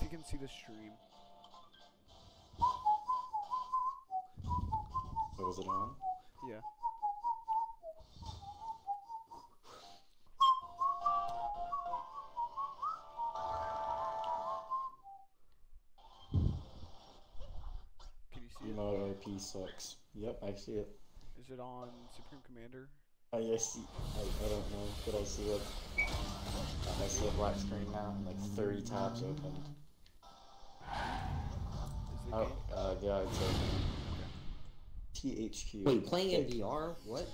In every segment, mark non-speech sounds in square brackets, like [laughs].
if you can see the stream. Oh, was it on? Yeah. Can you see it? Gmod RP sucks. Yep, I see it. Is it on Supreme Commander? I, I see. I, I don't know, but I see it. I see a black screen now, and like 30 tabs open. Oh, game? uh, yeah, it's open. THQ. Wait, playing in VR? What?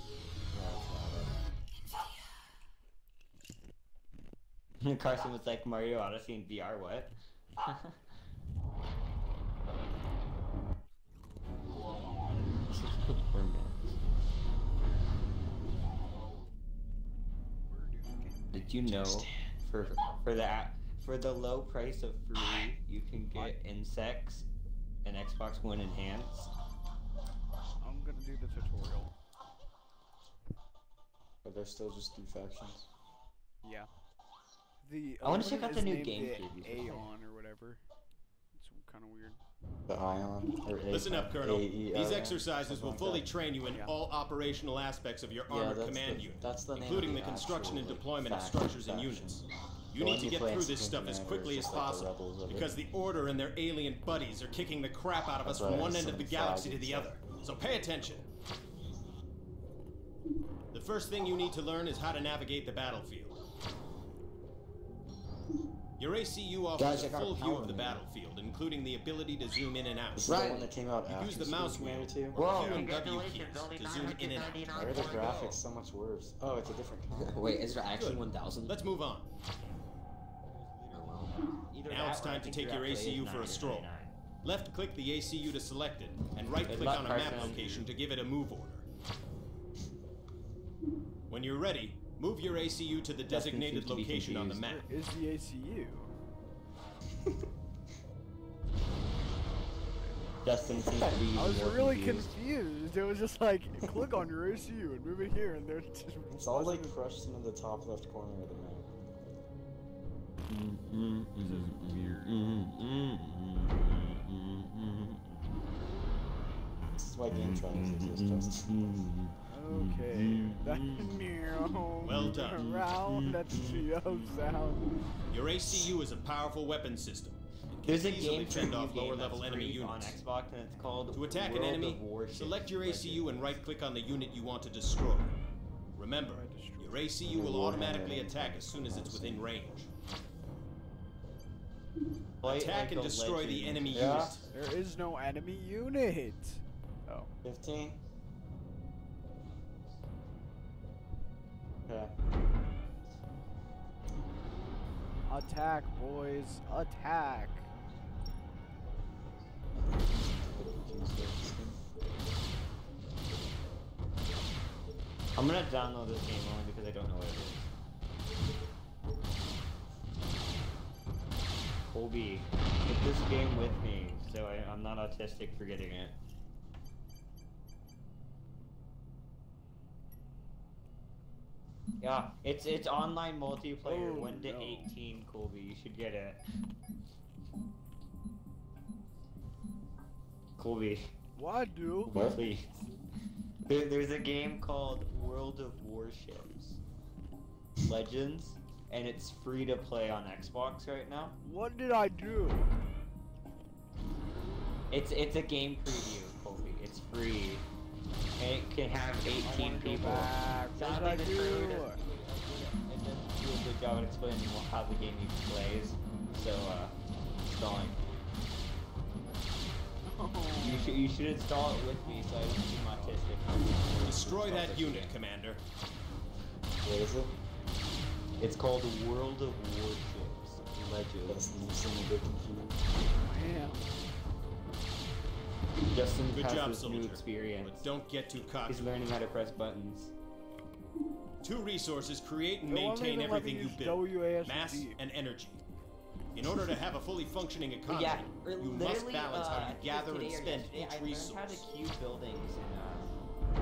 [laughs] Carson was like Mario Odyssey in VR. What? Poor man. We're doing game. Did you know for for that for the low price of free you can get insects and Xbox One enhanced? I'm gonna do the tutorial. Are there still just two factions? Yeah. The I wanna check out the new named game the previews. Aeon or whatever. It's kind of weird. The Ion or A- Listen up, Colonel. AEON, These exercises will something like fully train you in Yeah. all operational aspects of your Yeah, armored that's command the- unit, that's the name including the the construction and actual, like, deployment of faction- structures and faction. units. The You one need to get through this stuff as quickly as just the possible, it. because the Order and their alien buddies are kicking the crap out of us from one end of the galaxy to the other. So pay attention. The first thing you need to learn is how to navigate the battlefield. Your ACU offers Guys, I a got full a view of the man. battlefield, including the ability to zoom in and out. This is Right. the one that came out You after use the mouse wheel Commander 2? or Whoa. And W keys to zoom in and out. Why are the graphics so much worse? Oh, it's a different [laughs] kind. Wait, is there actually Good. 1,000? Let's move on. Either Now that it's time I to take your ACU for a stroll. Left click the ACU to select it, and right click on a map Carson. location to give it a move order. When you're ready, move your ACU to the designated to location on the map. Where is the ACU? [laughs] Justin seems to be I was more really confused. confused. It was just like, click on your ACU and move it here, and there just It's all like crushed into the top left corner of the map. This is weird. This is why game trials exist, Justin. Okay. That meow. Well done. Round. That's the O sound. Your ACU is a powerful weapon system. It can There's a easily game fend preview off lower level enemy free on units. Xbox and it's called To attack World an enemy, select your Legends. ACU and right click on the unit you want to destroy. Remember, your ACU will automatically attack as soon as it's within range. Play Attack like and a destroy the enemy Yeah. unit. There is no enemy unit. Oh. 15? Okay. Attack, boys. Attack. I'm gonna download this game only because I don't know what it is. Colby, get this game with me so I, I'm not autistic for getting it. Yeah, it's it's online multiplayer, Oh, one to no. eighteen. Colby, you should get it. Colby, What, dude? What? please. There, there's a game called World of Warships Legends, and it's free to play on Xbox right now. What did I do? It's it's a game preview, Colby. It's free, and it can have 18 people. back. What did Sadly, I the do? trailer doesn't, it doesn't do a good job at explaining how the game even plays, so uh, installing. You should you should install it with me so I don't seem autistic. Destroy that unit, Commander. What is it? It's called the World of Warships Legends. Justin, you seem a bit confused. Man. Justin Good has job, this new experience. But don't get too cocky. He's learning how to press buttons. Two resources create and maintain even let me everything you build WASD. mass and energy. In order to have a fully functioning [laughs] economy, yeah, you must balance uh, how you think it was gather and today or spend yesterday, each I learned how to resource. queue buildings in uh,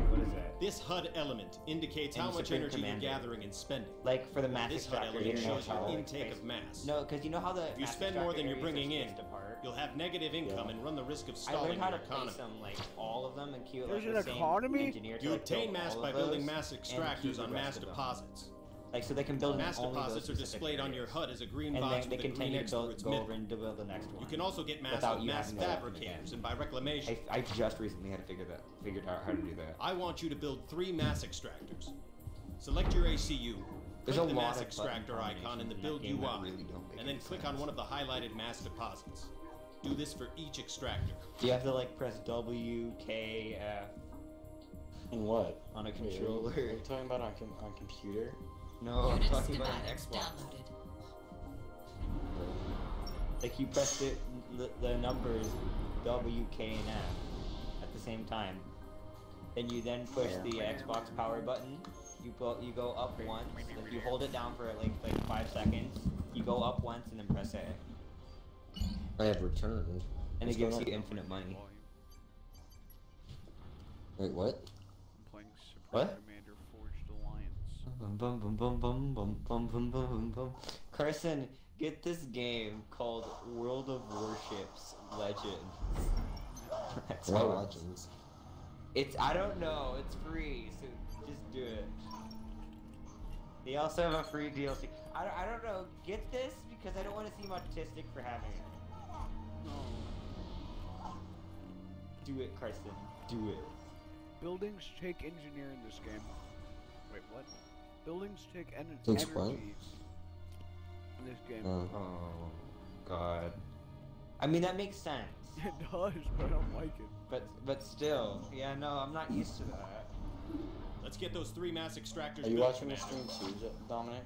what is is it? This HUD element indicates And how much energy Commander. you're gathering and spending. Like for the mass This HUD extractor, element you know shows your intake of mass. No, because you know how the If you mass spend more than you're bringing in, apart? You'll have negative income Yeah. and run the risk of I stalling learned how your to economy. place them, like all of them, and queue There's like an the same economy? engineer to, You like, obtain mass by building mass extractors on mass of them. deposits. Like so they can build Mass only deposits are specific displayed on your areas. HUD as a green and box then they with a green continue X to through build, its go middle. over and build the next one. You can also get mass Without mass having to open it fabricators and by reclamation. I, I just recently had to figure that figured out how to do that. I want you to build three mass extractors. Select your ACU, There's click a the lot mass of button extractor icon in the combinations in build game that UI, really don't and then any click on one of the highlighted mass deposits. Do this for each extractor. Do you have to like press W, K, F In what? on a Wait, are you- controller? Are you talking about on, com- on computer? No, I'm talking about an Xbox. downloaded. Like you press it, the, the numbers W, K, and F at the same time. Then you then push the Xbox power button. You go you go up once. Like you hold it down for like like five seconds. You go up once and then press A, I have returned. and What's it gives going you infinite money. Wait, what? I'm playing What? Carson, get this game called World of Warships Legends. That's. Legends? It's I don't know. It's free, so just do it. They also have a free DLC. I I don't know. Get this because I don't want to seem autistic for having it. Do it, Carson. Do it. Buildings take engineering in this game. Wait, what? Buildings take en- Takes energy what? in this game. Uh, Oh God. I mean that makes sense, [laughs] It does, but I don't like it. but but still, yeah, no, I'm not used to that. Let's get those three mass extractors Are you watching the stream too, Dominic?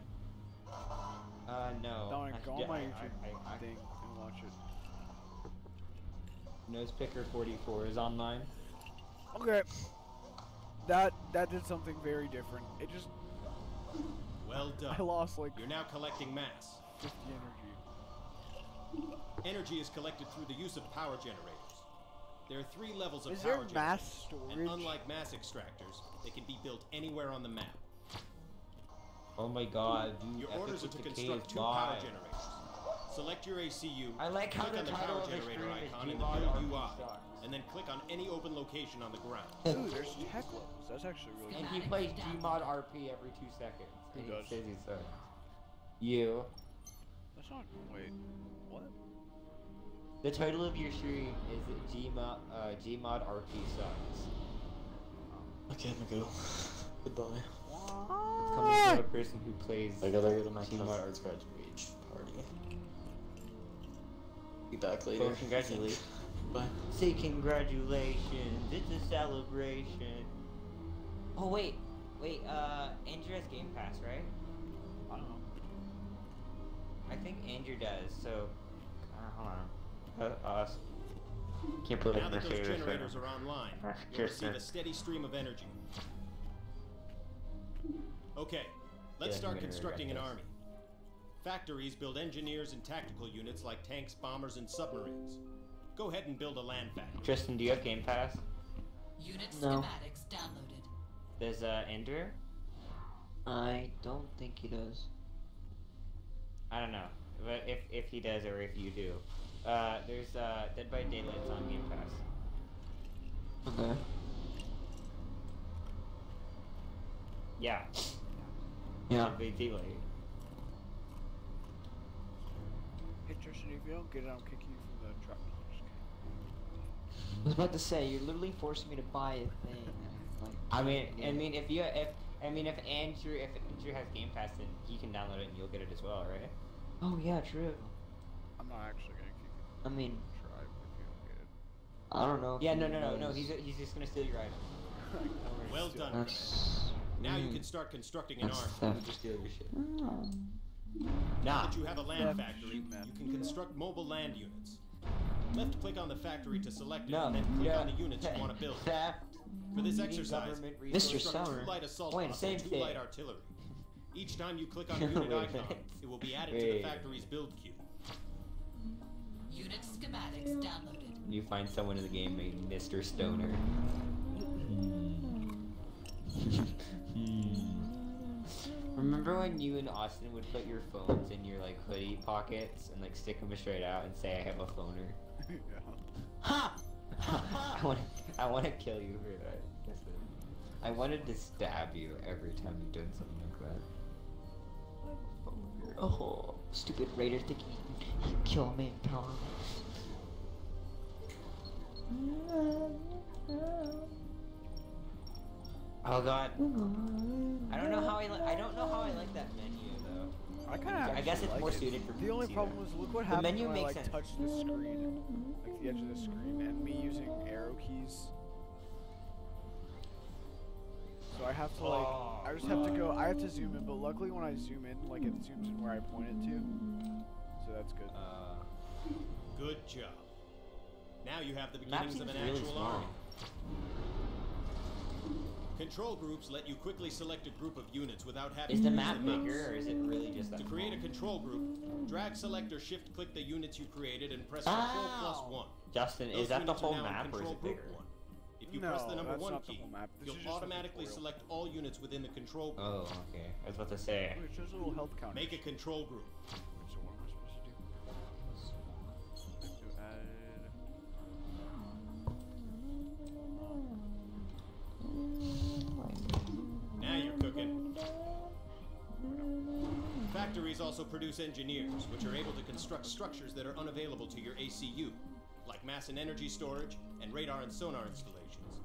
Uh, no. Dominic, I- go on yeah, my I- YouTube I- I- thing and watch it. Nosepicker 44 is online. Okay. That that did something very different. It just Well done. I lost like You're now collecting mass. 50 energy. Energy is collected through the use of power generators. There are three levels of Is power there mass generators, storage? and unlike mass extractors, they can be built anywhere on the map. Oh my god, dude. Your Epic orders are to construct is two power generators. Select your ACU, I like how click the on the title power of the generator icon in the Gmod build RP UI, Stars. and then click on any open location on the ground. Ooh, there's tech. That's actually really And cool. he plays Gmod RP every two seconds. Who and he does? says he sucks. You. That's not. Wait. What? The title of your stream is Gmod, uh, Gmod RP sucks. Okay, I'm gonna go. Goodbye. It's coming from a person who plays I gotta go to my Gmod cousin's Be back later. Oh, congratulations. Bye. Say congratulations, it's a celebration. Oh wait, wait, uh, Andrew has Game Pass, right? I don't know. I think Andrew does, so, uh, hold on. Uh, us. Can't believe Now I'm that those generators right are online, [laughs] That's you'll just receive a- a steady stream of energy. Okay, let's Yeah, start constructing an army. Factories build engineers and tactical units like tanks, bombers, and submarines. Go ahead and build a land factory. Tristan, do you have Game Pass? Unit No. schematics downloaded. Does, uh, Andrew? I don't think he does. I don't know, but if, if he does or if you do. Uh, there's, uh, Dead by Daylight's on Game Pass. Okay. Yeah. Yeah. Dead by Daylight. Hey Tristan, if you don't get it, I'll kick you from the truck. I'm just kidding. I was about to say, you're literally forcing me to buy a thing. Like, I mean, yeah. I mean, if you, if, I mean, if Andrew, if Andrew has Game Pass, then he can download it and you'll get it as well, right? Oh yeah, true. I'm not actually gonna kick you. I mean, Try if you don't get it. I don't know. if Yeah, no, no, no, no. He's he's just gonna steal your item. Well done, Commander. That's. Now you mm, can start constructing an That's army. theft. Just steal your shit. Oh. Nah. That you have a land Theft. factory, you can construct mobile land units. Left click on the factory to select it, No. and then click yeah. on the units you want to build. [laughs] Theft. For this exercise, government you Mr. resources. construct Sauer. two light assault Wait, same and two thing. light artillery. Each time you click on [laughs] a unit icon, it will be added to the factory's build queue. Unit schematics downloaded. You find someone in the game named Mr. Stoner. [laughs] Hmm. Hmm. Remember when you and Austin would put your phones in your like hoodie pockets and like stick them straight out and say, "I have a phoner." [laughs] yeah. Ha! [laughs] I want I want to kill you for that. Listen, I wanted to stab you every time you did something like that. Oh, stupid raider thinking he can kill me in power. [laughs] Oh god. I don't know how I li- I don't know how I like that menu though. I kind of. I guess it's more suited for The only PC, problem though. was look what The happened menu when I makes like sense. touched the screen, like the edge of the screen, and me using arrow keys. So I have to like, I just have to go. I have to zoom in, but luckily when I zoom in, like it zooms in where I point it to. So that's good. Uh, Good job. Now you have the beginnings of an really actual small. army. Control groups let you quickly select a group of units without having Is to the map mouse. bigger or is it really just that To create a control group, drag, select, or shift click the units you created and press Control oh. one. Justin, Those is that the whole map or is it group bigger? one. If you press the number one key, whole map. This you'll is just a automatically select all units within the control group. Oh, okay. I was about to say. Look, it a little health counter. Make a control group. Now you're cooking. Factories also produce engineers, which are able to construct structures that are unavailable to your ACU, like mass and energy storage and radar and sonar installations.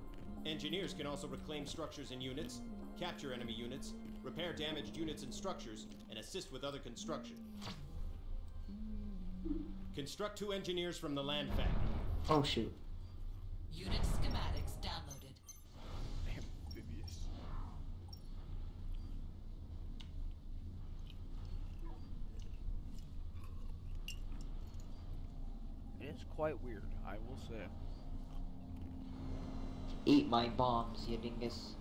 Engineers can also reclaim structures and units, capture enemy units, repair damaged units and structures, and assist with other construction. Construct two engineers from the land factory. Oh shoot. Unit schematics downloaded. It's quite weird, I will say. Eat my bombs, you dingus.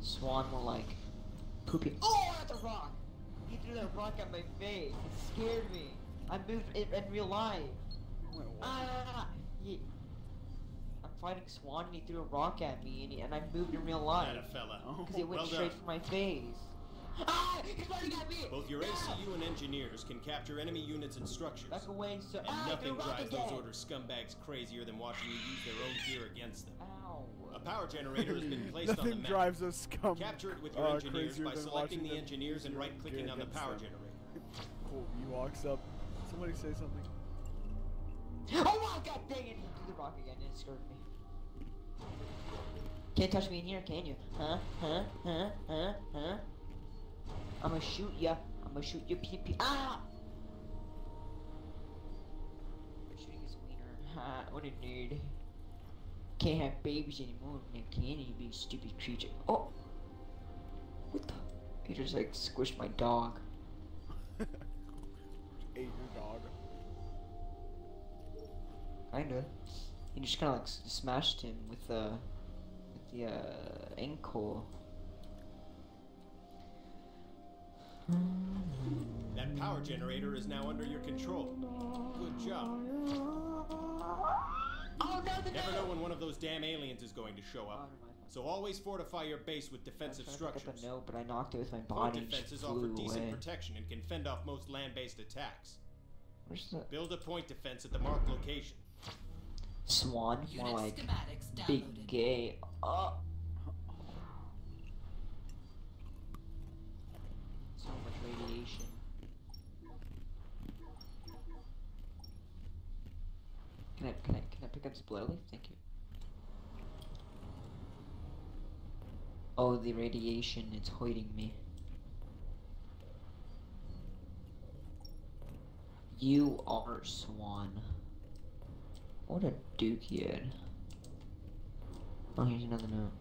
Swan will like poopy. Oh, that's a rock! He threw that rock at my face. It scared me. I moved it in real life. Wait? Ah! He, I'm fighting Swan and he threw a rock at me and, he, and I moved in real life. Atta fella. Because it went Well straight done. for my face. Ah! [laughs] He's running at me! Both your ACU and engineers can capture enemy units and structures. Back away, sir. And ah, nothing threw a rock drives again. those order scumbags crazier than watching you use their own gear against them. Ow. A power generator has been placed on the Nothing map. drives us scum. Capture it with your uh, engineers crazier by than selecting watching the engineers and right-clicking on the power them. generator. Cool, he walks up. Somebody say something. Oh my god dang it! He threw the rock again and it scared me. Can't touch me in here, can you? Huh? Huh? Huh? Huh? Huh? I'ma shoot ya. I'ma shoot you pee pee. Ah! I'm shooting his wiener. [laughs] Ha, what a nerd. Can't have babies anymore, now can you, you stupid creature? Oh! What the? He just like squished my dog. [laughs] Ate your dog. Kinda. He just kind of like smashed him with the with the uh, ankle. That power generator is now under your control. Good job. Oh no, the Never know when one of those damn aliens is going to show up. So always fortify your base with defensive trying to pick up structures. the note, but I knocked it with my body and defenses offer decent away. protection and can fend off most land-based attacks. Where's the Build a point defense at the marked location. swan? More like big gay. Oh. So much radiation. Can I can I can I pick up this blood leaf? Thank you. Oh, the radiation, it's hurting me. You are Swan. What a had. Oh, here's another note.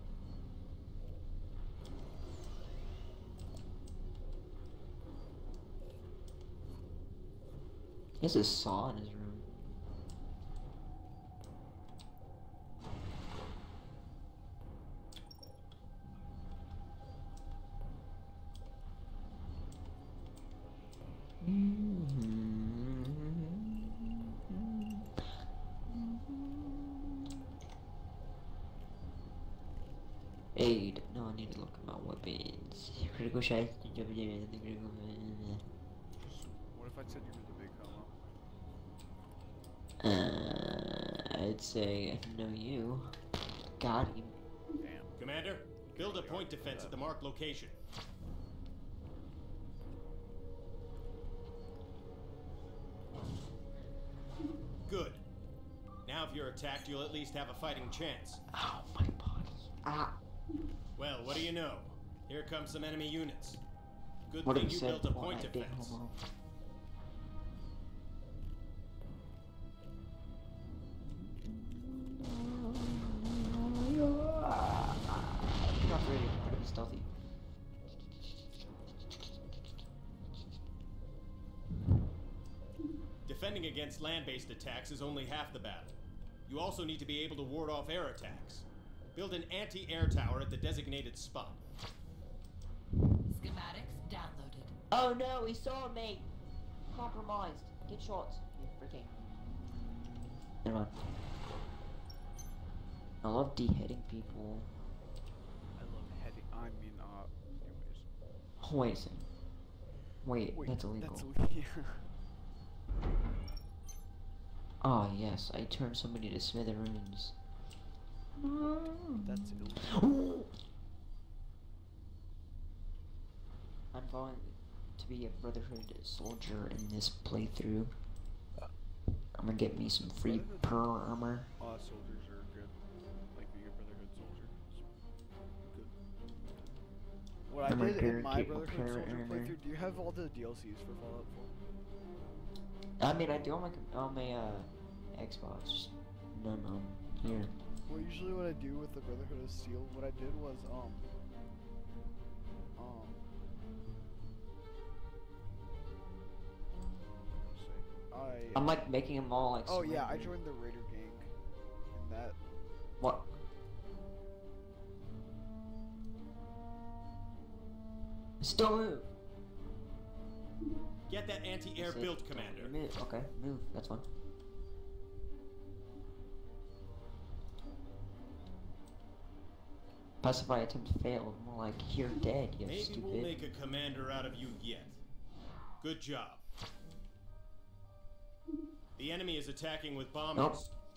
He has a saw in his room. Aid. No, I need to look at my weapons. Critical shot. What if I said you were the big? I'd say I know you. Got him. Damn. Commander, build a point defense at the marked location. Good. Now if you're attacked, you'll at least have a fighting chance. Oh my body. Ah. Well, what do you know? Here come some enemy units. Good What thing you you built a point I did, defense. Attacks is only half the battle. You also need to be able to ward off air attacks. Build an anti-air tower at the designated spot. Schematics downloaded. Oh no, he saw me! Compromised. Get shots. You freaking. Never mind. I love beheading people. I love heading. I mean, uh, anyways. Wait a second. Wait, Wait, that's illegal. That's illegal. [laughs] Oh yes, I turned somebody to smithereens. that's illegal. I'm going to be a Brotherhood soldier in this playthrough. I'm gonna get me some free pearl armor. Uh, soldiers are good. Like being a Brotherhood soldier. Good. What I I'm a did in my Brotherhood soldier armor. playthrough, do you have all the DLCs for Fallout 4? I mean, I do on my com- on my uh, Xbox. None on here. Well, usually what I do with the Brotherhood of Steel, what I did was, um, um, I, I'm like making them all like. oh yeah, I joined the Raider gang, and that, What? Still move. Get that anti-air Say- build, Commander. Move. Okay, move. That's fine. Pacify attempt failed. More like you're dead. You Maybe stupid. we'll make a commander out of you yet. Good job. The enemy is attacking with bombers.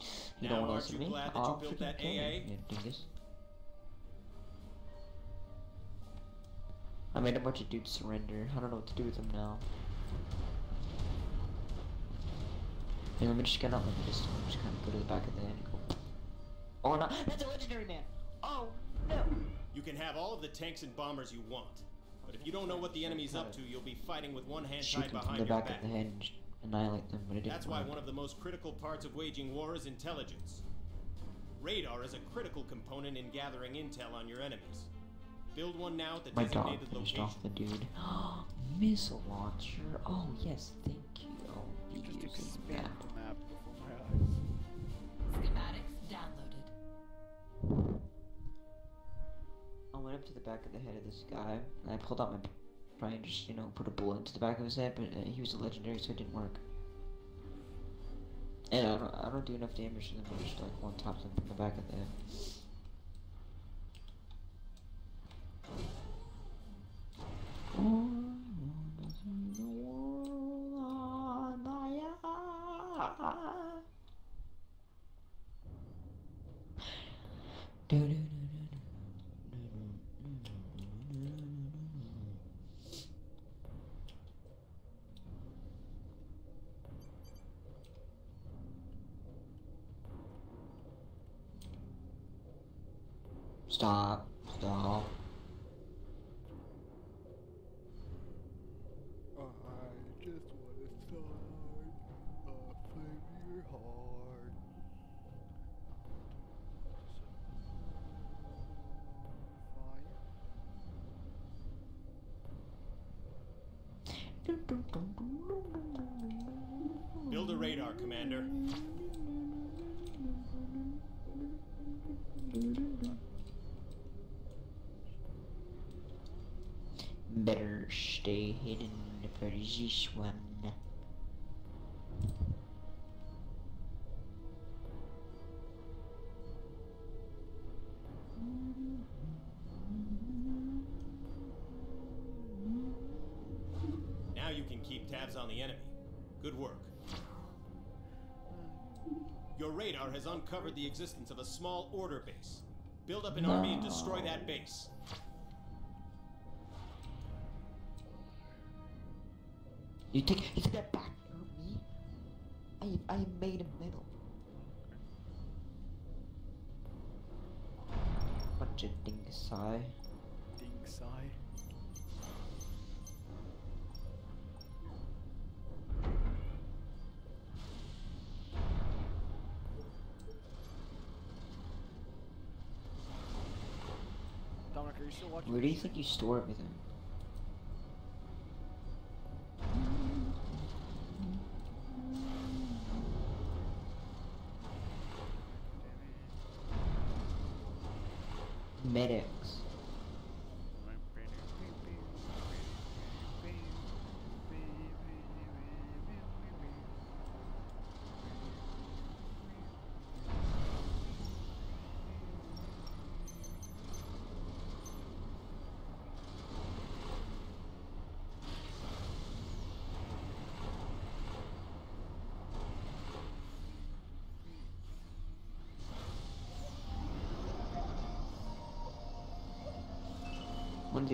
Nope. You Now, don't want aren't to you me? glad that I'll built freaking that you, AA? you dingus. I made a bunch of dudes surrender. I don't know what to do with them now. Hey, let me just get out my pistol and just kind of go to the back of the go. Oh no, that's a legendary man! Oh no! You can have all of the tanks and bombers you want. But if you don't know what the enemy's up to, you'll be fighting with one hand Shoot tied them from behind the your back back. of the head and annihilate them, but it didn't That's why work. one of the most critical parts of waging war is intelligence. Radar is a critical component in gathering intel on your enemies. Build one now at the My dog designated finished location. off the dude. [gasps] Missile launcher. Oh yes, thank you. Oh, I'll be just using expand that. the map before my eyes. Schematics downloaded. I went up to the back of the head of this guy, and I pulled out my try and just you know put a bullet into the back of his head, but uh, he was a legendary, so it didn't work. And I don't, I don't do enough damage to them. I just like one top them from the back of the head. [laughs] Stop. Stop. I just wanna start a flame your heart. Build a radar, Commander. this one. Now you can keep tabs on the enemy. Good work. Your radar has uncovered the existence of a small order base. Build up an army and destroy that base. You take you take that back, you me. I I made a medal. Bunch of. Ding sigh. Dominic, are you still watching? Where do you think you store everything?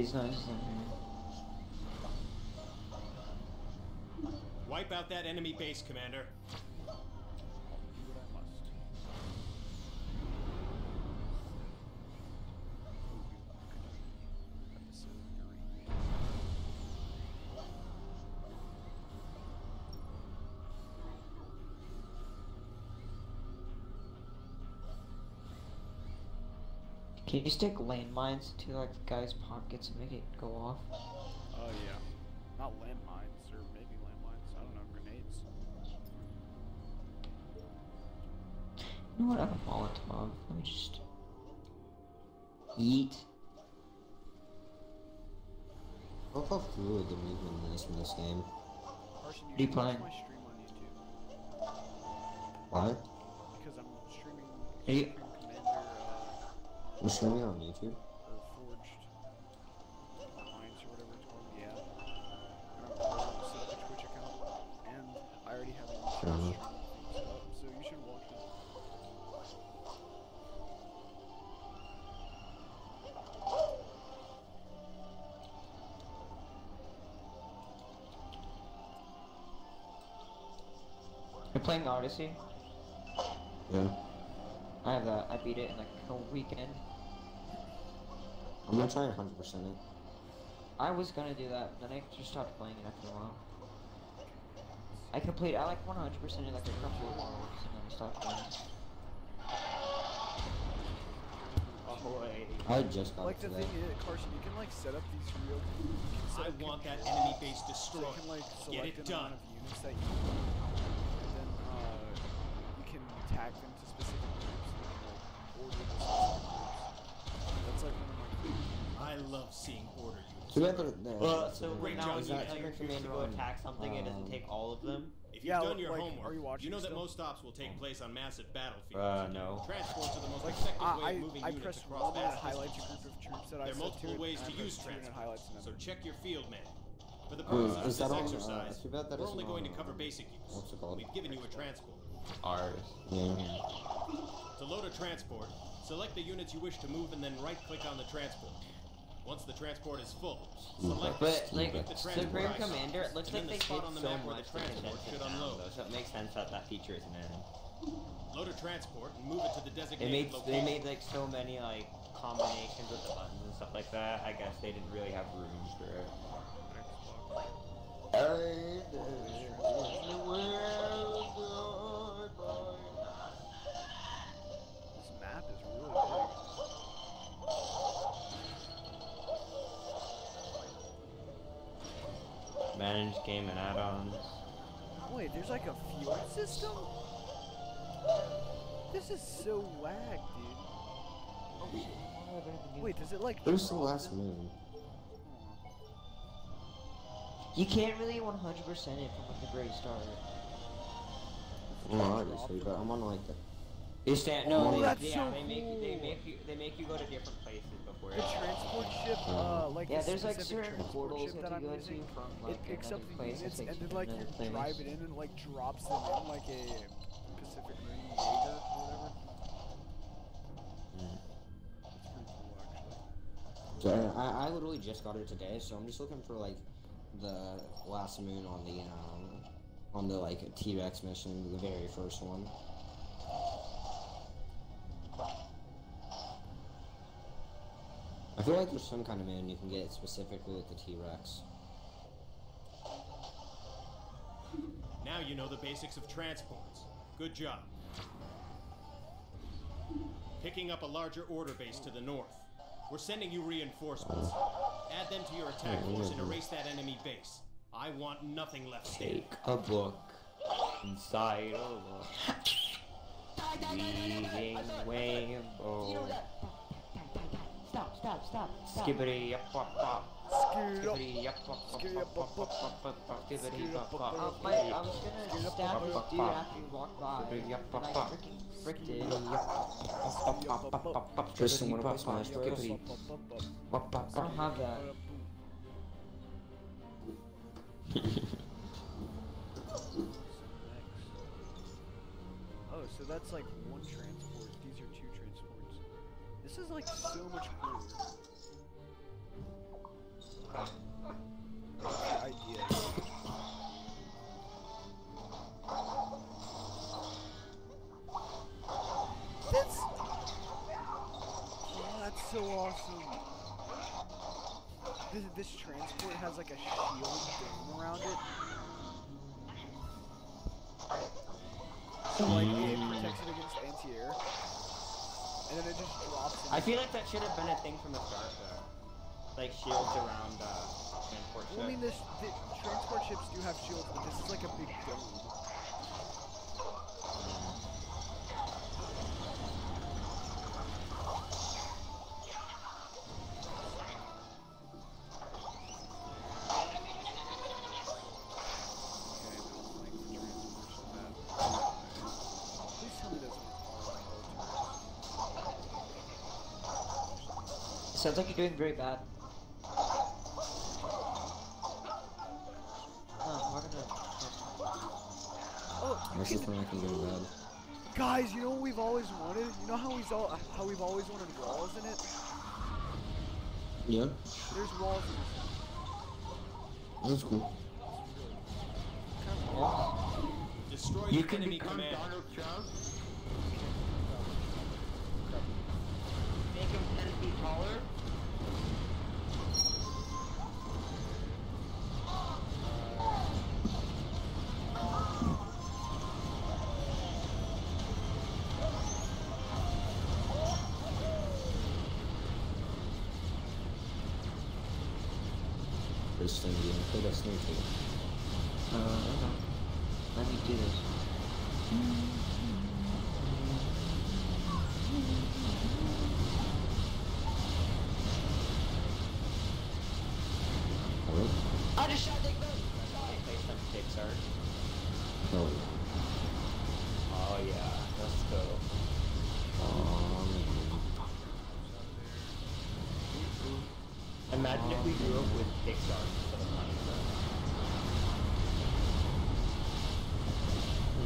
These nights. Wipe out that enemy base, Commander. Can you stick landmines to like the guy's pockets and make it go off? Oh yeah. Not landmines, or maybe landmines. I don't know, grenades. You know what? I have a Molotov. Let me just eat. I love how fluid the movement is in this game. Carson, you Do you should watch plan- my stream on YouTube. Why? Because I'm streaming, Are you- streaming Commander, streaming on YouTube. or Forged Minds or whatever it's called. Yeah. Uh-huh. And I'm going to set up a Twitch account, and I already have a YouTube Fair enough. stream set up, so you should watch it. You're playing Odyssey? Yeah. I have that. I beat it in like a weekend. I'm gonna try 100% it. I was gonna do that, then I just stopped playing it after a while. I completed, I like 100% it like a couple of hours, and then I stopped playing. Ahoy. I just got Like to the that. thing is, Carson, you can like set up these real. You can set I want that enemy base So destroyed. you can like Get select it an done. amount of units that you seeing order units. Too bad that. that- Well, so a- Great now job, when you guys. tell your That's command to go attack something, it doesn't um, take all of them. If you've Yeah, done your like, homework, are you watching you know that most ops will take place on massive battlefields. Uh, no. Transports are the most Like effective way I, of moving I, I units press across one and it vast highlights a distances. group of troops that I There are multiple ways to use two and it transport, highlights so check your field man. For the Ooh, purposes of is that this on, uh, exercise, too bad that we're only going to cover uh, basic use. what's it called? We've given you a transport. Ours. To load a transport, select the units you wish to move and then right-click on the transport. Once the transport is full, select But like the Supreme transport Commander, it looks like then they the spot on the so map where much the to transport condense should it down, unload. though, so it makes sense that that feature isn't in. Load a transport and move it to the They designated made location. they made like so many like combinations with the buttons and stuff like that. I guess they didn't really have room for it. This Manage game and add-ons. Wait, there's like a fuel system? This is so whack, dude. Wait, does it like Who's the last them? moon? You can't really 100% it from like the very start. Well, obviously, but I'm on like the You stand. No, Oh, they, that's yeah, so they make you, they make you they make you go to different places before. The transport ship, uh, like Yeah, the there's like certain transport portals that that I'm go using, from it like picks up the place. units and then like you another drive it in and like drops them in like a Pacific Marine Jaeger or whatever. Mm. That's pretty cool actually. So I, I literally just got it today, so I'm just looking for like the last moon on the um on the like T-Rex mission, the very first one. I feel like there's some kind of man you can get specifically with the T-Rex. Now you know the basics of transports. Good job. Picking up a larger order base to the north. We're sending you reinforcements. Add them to your attack force and erase that enemy base. I want nothing left standing. Take a book inside a book. [laughs] Reading rainbow. Stop, stop, stop, stop. Skibbity up pop pop. Scoot up. Skibbity up pop pop Skibbity up, pop pop, pop pop pop skibbity Skibbity up, pop pop, Um, pop. my, skibbity I up was gonna pop, stab pop, this pop, dude pop. after you walked by, Skibbity up, and pop, I pop. freaking fricked it. Skibbity up pop pop pop pop pop. Tristan, Skibbity what about pop, pop, Smash Bros? skibbity pop pop I don't pop. have that. Oh, so that's like one transport. This is like so much cooler. The that's so awesome. This, this transport has like a shield dome around it. So like it protects it against anti-air. And then it just drops. I feel like that should have been a thing from the start though. Like shields around uh, transport Well, I mean, ships. this the transport ships do have shields, but this is like a big dome. Sounds like you're doing very bad. Oh, we're gonna. Oh, you This can is when I can go to bed. Guys, you know what we've always wanted? You know how we've all how we've always wanted walls in it? Yeah, There's walls in it. that's cool. Kind of Destroy You can enemy become command. Donald Trump. Make him ten feet taller. You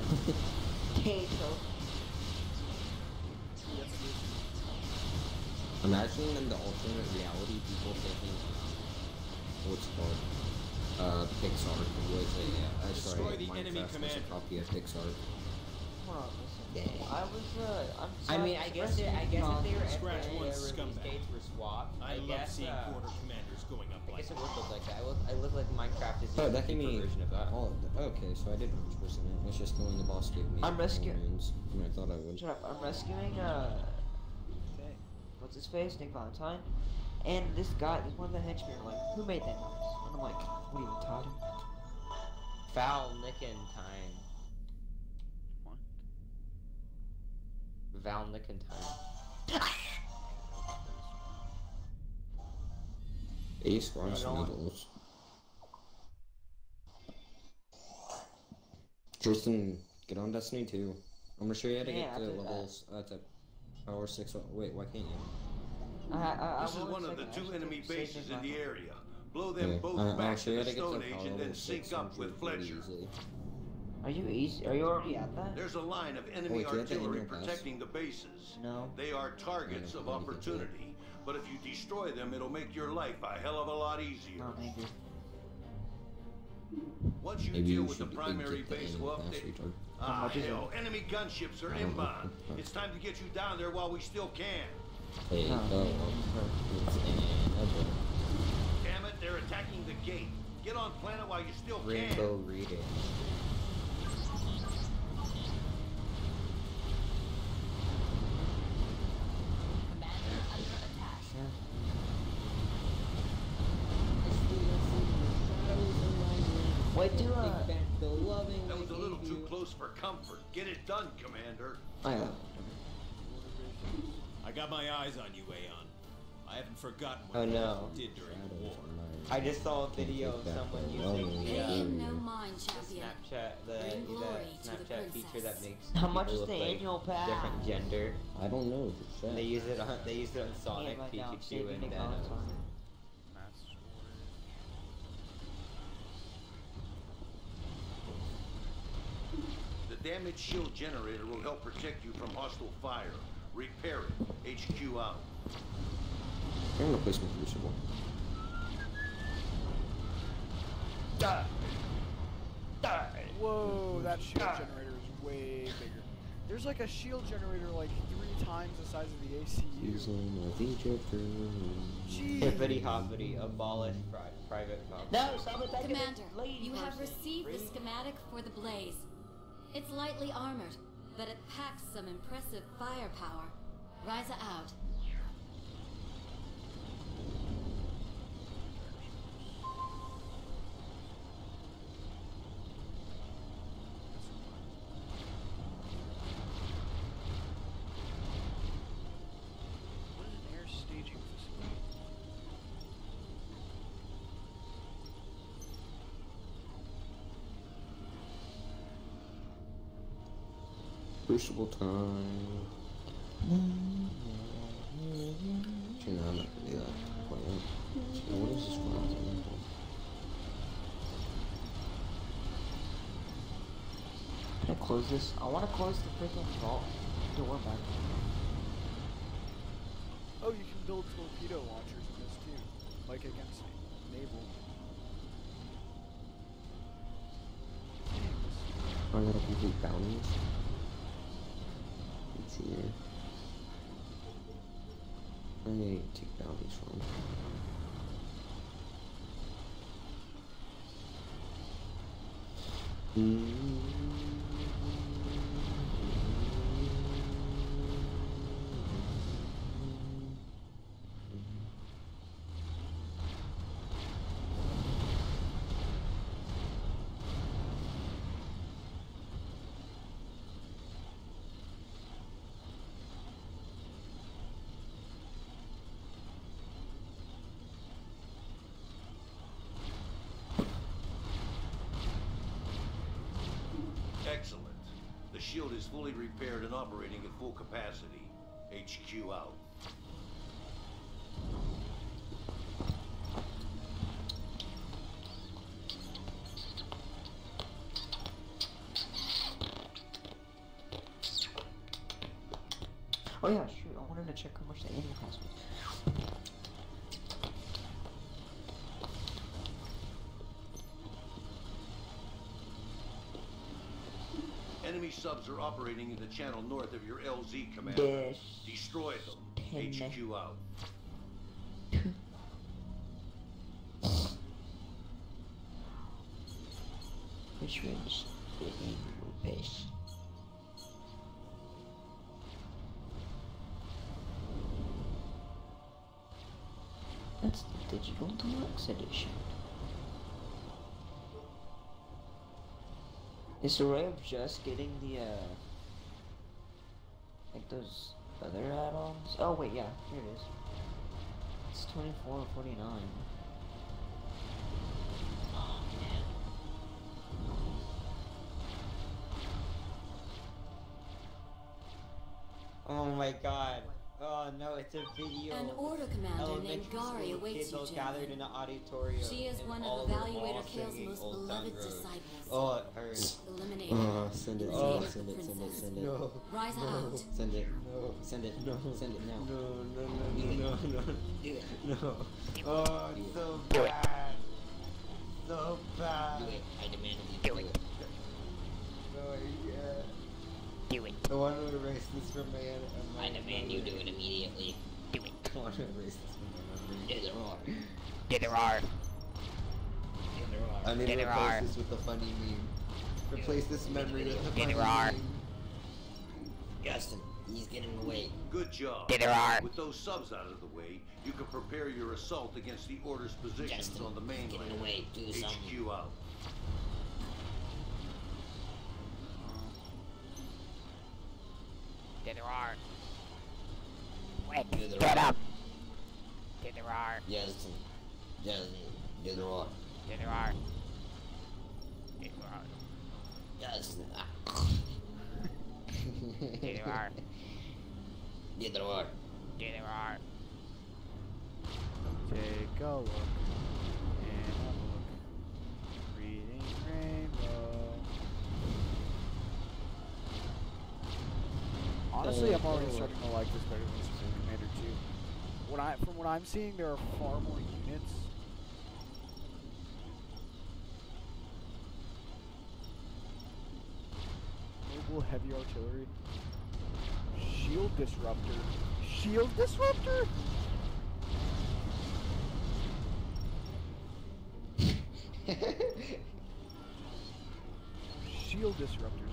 Tato. imagine in the alternate reality people thinking, what's it called? Uh, Pixar was a, uh, Destroy sorry, the enemy Minecraft was a copy of Pixar. Hold. Dang. I was, uh, I'm I mean, I guess it, I guess if they were Scratch the, one release scumbag. dates were swapped, I, I, love guess seeing uh, quarter commanders going up I like guess it that. would look like that. I look, I look like Minecraft is Oh, a that gave cheaper version of that. all of the, okay, so I did 100% it. Let's just go in the boss gave me I'm all rescu- moons, and I thought I would. Shut up. I'm rescuing, uh, Okay. what's his face? Nick Valentine. And this guy, this one of the henchmen are like, who made that noise? And I'm like, what are you retarded? Val Nickentine. What? Val Nickentine. Ace Ross I don't- Needles. Tristan, get on Destiny 2. I'm gonna show you how to Yeah, get to after that. levels. Uh, to power six. oh- Wait, why can't you? I, I, I This is one of the two enemy bases in the area. Blow them Yeah, both I- back show to the how to get Stone to Age and then level sync up with pretty Fletcher. easily. Are you easy? Are you already at that? There's a line of enemy Wait, do you have the artillery protecting the bases. No. They are targets of what do you think of it? opportunity. But if you destroy them, it'll make your life a hell of a lot easier. No, maybe. Once you Maybe deal you with the should primary get the base, annual well, pass ah, much hell, enemy gunships are I don't know. inbound. It's time to get you down there while we still can. Hey, Oh, go. okay. It's an Damn it, they're attacking the gate. Get on planet while you still can. Rainbow reading. Commander under attack. Wait, do uh, That was a little too close for comfort. Get it done, Commander. I have. I got my eyes on you, Aeon. I haven't forgotten Oh, no. you did during the war. I just saw a video of someone using the, Pay uh, no mind, the champion. Snapchat, the, Bring glory the to the Snapchat feature that princess. makes How much is the look like annual pass? different gender. I don't know. It's they use it on they use it on Sonic, right now, Pikachu, and the Thanos. Damaged shield generator will help protect you from hostile fire. Repair it. HQ out. I'm gonna place my crucible. Die! Die! Whoa, that shield generator is way bigger. There's like a shield generator like three times the size of the ACU. Using a Egypt Jeez. Hippity hoppity, abolish pri- private property. No. Commander, you have received the schematic for the blaze. It's lightly armored, but it packs some impressive firepower. Rhiza out. What is an air staging facility? Crucible time. Actually, no, I'm not gonna do that. Wait, so what is this thing? Can I close this? I want to close the freaking vault door back. Oh, you can build torpedo launchers in this too, like against naval. I gotta complete bounties. Let's see here. I take bounties from. Excellent. The shield is fully repaired and operating at full capacity. HQ out. Oh yeah, shoot. I wanted to check how much the pass was. Enemy subs are operating in the channel north of your LZ command. Destroy them. HQ out. Which one's the annual pass? That's the digital deluxe edition. Is the way of just getting the, uh, like those other add-ons? Oh, wait, yeah, here it is. It's 24.49. Oh no, it's a video. An order commander named Gari awaits you, all gathered in gentlemen. an auditorium. She is one of of them all Evaluator Kael's most beloved disciples. Oh, it hurts. Eliminate Uh, send it, Oh. send it, send it, send it. No. Rise no. out. Send it. No. Send it. No. Send it now. No, no, no, no, no, no. Do it. No. Oh, it's so bad. So bad. Do it. I demand you do it. No, yeah. Do it. I want to erase this from my. en- uh, I demand you do it immediately. Do it. I want to erase this from my memory. Do the roar. Do the roar. Do the roar. I need to replace right. this with a funny meme. Replace this memory with a funny it right. meme. Justin, he's getting away. Good job. Get it. With those subs out of the way, you can prepare your assault against the Order's positions Justin, on the mainland. getting away. Do something. HQ out. Do the roar. Wait. Do the Get roar. up. Do the roar. Justin. Justin. Do the roar. Do the roar. Do the roar. Justin. Do the roar. Do the roar. Do the roar. Take a look Honestly, I'm already oh. starting to like this better than Super Commander 2. What I, from what I'm seeing, there are far more units. Mobile heavy artillery. Shield disruptor. Shield disruptor? [laughs] Shield disruptors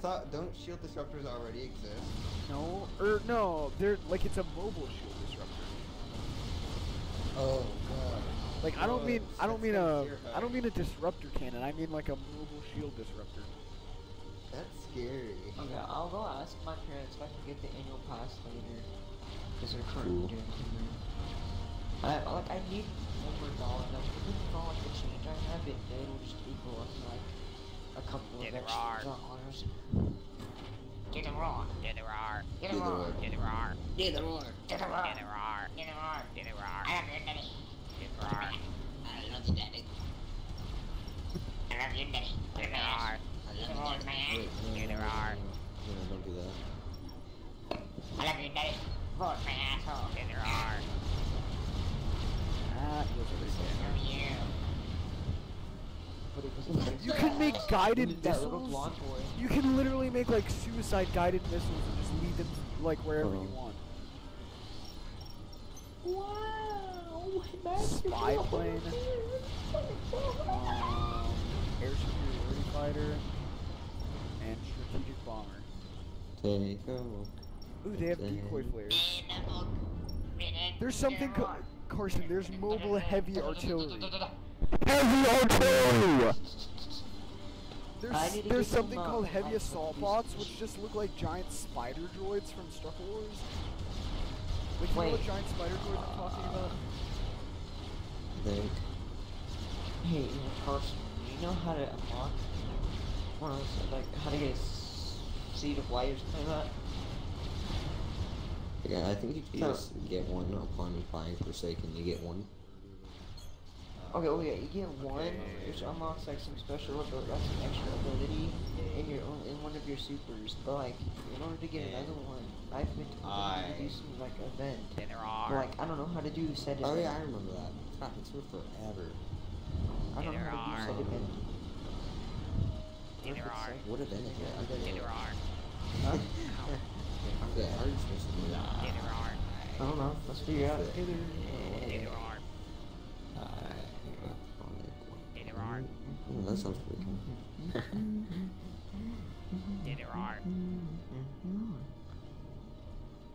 thought, don't shield disruptors already exist? No, or no, they're like it's a mobile shield disruptor. Oh god. Like I don't mean I don't mean a That's don't mean a disruptor cannon. I mean like a mobile shield disruptor. That's scary. Okay, I'll go ask my parents if I can get the annual pass later. Because they're currently Cool. doing something. I, like, I need one more dollar. Like, even for all like, the change I have, it, it'll just equal up like, a couple yeah, of Get it extras right. on honors. Get the roar. Get the roar. Get Do the the roar. roar. Get the roar. Do the roar. Get the roar. Get the roar. Get the roar. Get the roar. I love you, Daddy. Get the roar. I love you, daddy. I love you, Daddy. Get the roar. I love roar, you, man. daddy. Wait, Get no, the no, roar. no, no, don't do that. I love you, Daddy. Vote my asshole. Get the roar. That was a Love you. But it was a You can make guided missiles. You can literally make like suicide guided missiles and just lead them like wherever you Oh. want. Wow! Spy plane. Um, air superiority fighter. And strategic bomber. Take a Ooh, they have decoy flares. There's something, Carson. There's mobile heavy artillery. Heavy artillery. There's I need to there's something called heavy assault bots, which just look like giant spider droids from Star Wars. Like you know what Wait. giant spider droids I'm talking about? think. Hey, you know, Carson, do you know how to unlock one of those, like, how to get a s- seed of light or something like that? Yeah, I think you can just get one upon buying Forsaken. You get one. Okay, oh yeah, you get one, which unlocks like some special ability, like some extra ability in your own, in one of your supers. But like, in order to get another one, I've been told I to do some like event. Get the But like, I don't know how to do said event. Oh yeah, I remember that. Crap, it's for forever. I don't know how to do said Get event. Get the roar. What event is it? I Get the don't know. roar. Huh? Okay, how are you supposed to do that? Get the. I don't know. Let's figure it out Get the roar. oh, that sounds pretty cool. [laughs] Get the roar.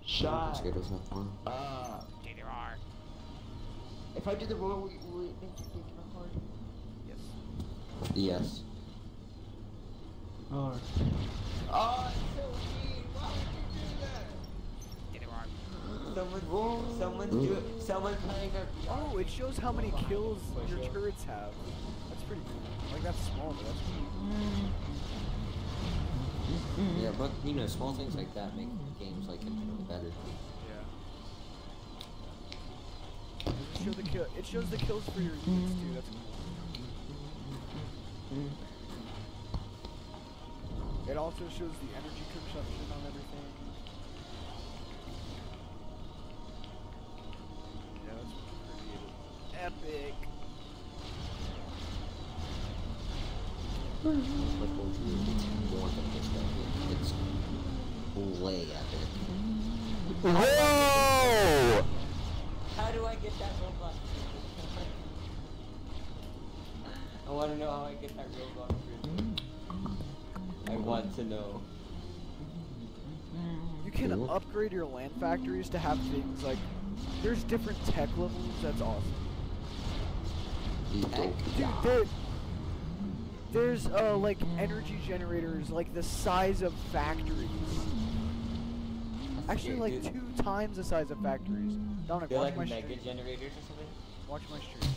Shot. Potatoes not fun. Uh, Get the roar. if I do the roll, will, will it make you think my heart? Yes. Yes. Oh. Oh, it's so mean. Why would you do that? Get the roar. Someone, someone's do, someone's playing a. Oh, it shows how many kills your turrets have. Pretty cool. Like that's small, but that's pretty. Mm-hmm. but you know, small things like that make games like infinitely better. Yeah. It show the kill. It shows the kills for your units too. That's cool. Mm-hmm. It also shows the energy consumption on everything. Yeah, that's pretty epic. Like what more than just epic. It's way epic. Whoa! How do I get that robot? I want to know how I get that robot. I want to know. You can Cool. upgrade your land factories to have things like. There's different tech levels. That's awesome. Dude, there, there's uh like energy generators like the size of factories. Actually, like dude. two times the size of factories. Dominic, They're watch like my mega stream. generators or something. Watch my stream.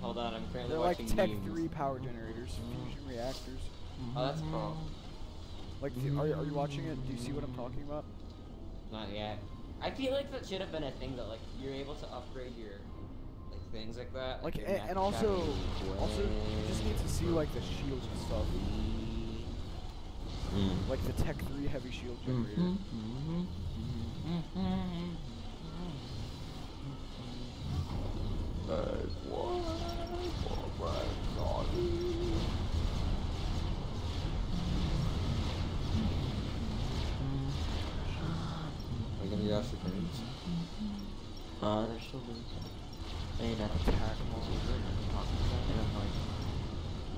Hold on, I'm currently They're like Tech memes. Three power generators, fusion reactors. Oh, that's cool. Like, are, are you watching it? Do you see what I'm talking about? Not yet. I feel like that should have been a thing that like you're able to upgrade your things like that. Like, your and, and also, also, you just need to see like the shields and stuff. Mm. Like the Tech Three heavy shield generator. Are you gonna go after turns? Uh, they're still doing something. They not attack them all and I'm talking to them and like,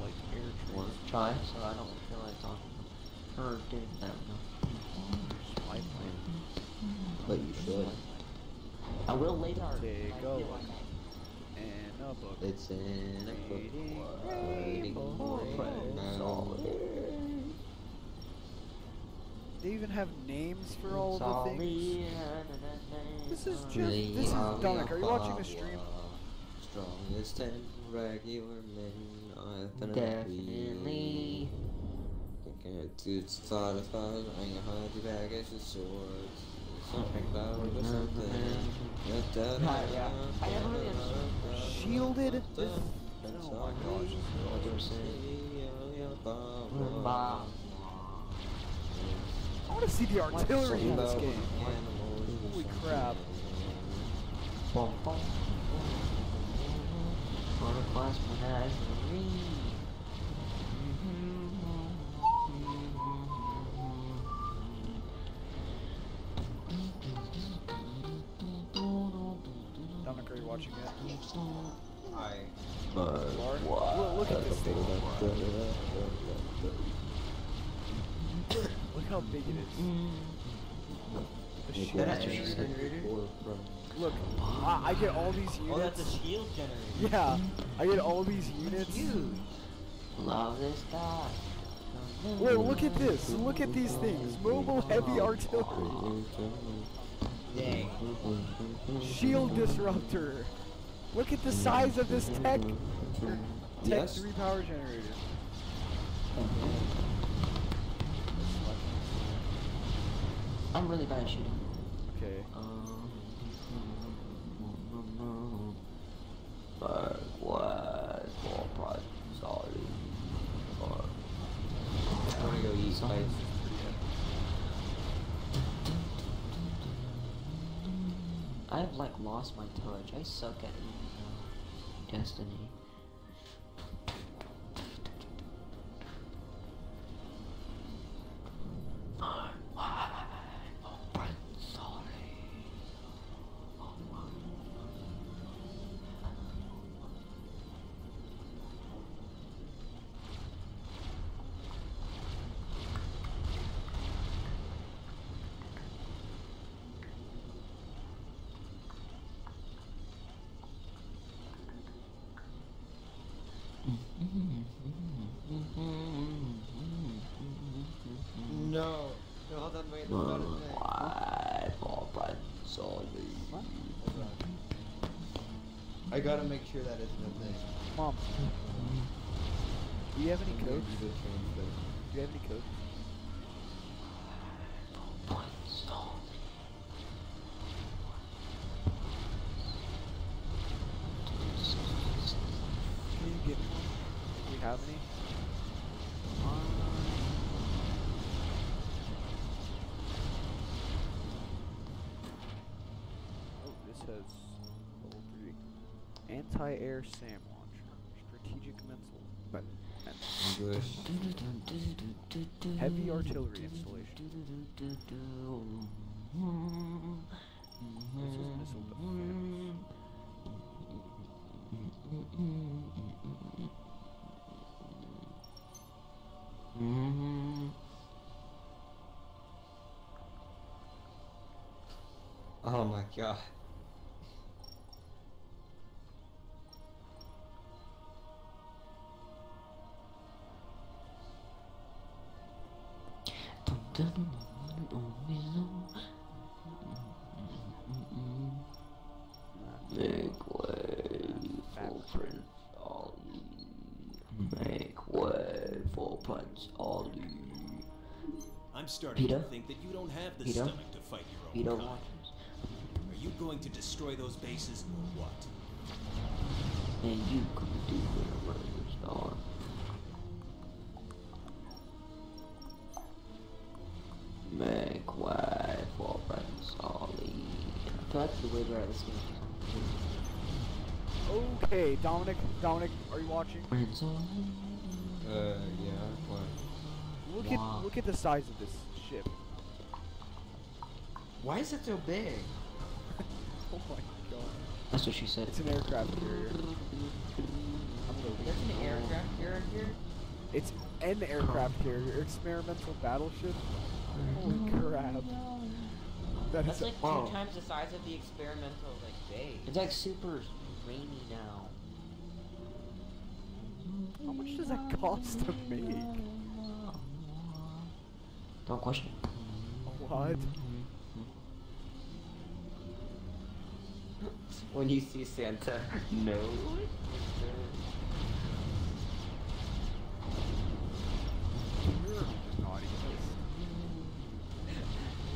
Like air want to try, so I don't feel like talking to them. Or doing, I don't. Spy plane. But you should. I will later. Take I a feel look. And a book. It's in a book. Rainbow. They even have names for all of the things. This is na. just- this is Dominic, are you watching the stream? Strongest ten regular men I've been Definitely. Thinking it's thought of how I can hide your baggage and swords. Something about it or something. Yeah, yeah. I never really understood. Shielded? This, That's oh my gosh. I What you were Bah. I want to see the artillery in this game. Holy crap. Bum, bum. Photoclass menagerie. Dominic, are you watching it? I. Mark? Look, look at this thing. Look how big it is. The shield generator. Look, I, I get all these Oh, that's units. a shield generator. Yeah, I get all these units. Huge. Love this guy. Whoa, look at this. Look at these things. Mobile heavy artillery. Dang. Shield disruptor. Look at the size of this tech. Tech Yes. 3 power generator. I'm really bad at shooting. Okay. Um, but what? Well, probably sorry. Or I wanna go eat Some- spice. I've like lost my touch. I suck at Destiny. No. No, hold on, wait. Friends. I gotta make sure that isn't a thing. Mom, do you have any codes? Do you have any codes? Can you get one? Do we have any? Has level three. Anti-air SAM launcher. Strategic mental. But English. heavy artillery installation. This is missile defense. Oh my god. I'm starting Peter? to think that you don't have the Peter? stomach to fight your own Peter kind. watches. Are you going to destroy those bases or what? And you can do whatever you start. Make way for Prince Ali. I feel like the way we're at this game Okay, Dominic. Dominic, are you watching? Prince Ali. Uh, yeah, what? Look at the size of this ship. Why is it so big? [laughs] Oh my god. That's what she said. It's an aircraft carrier. There's an aircraft carrier here. It's an aircraft carrier, experimental battleship. Holy oh, crap. That That's is like Whoa. two oh. times the size of the experimental like base. It's like super rainy now. how much does that cost to oh, make? Don't question. What? When you see Santa. No. You're just naughty.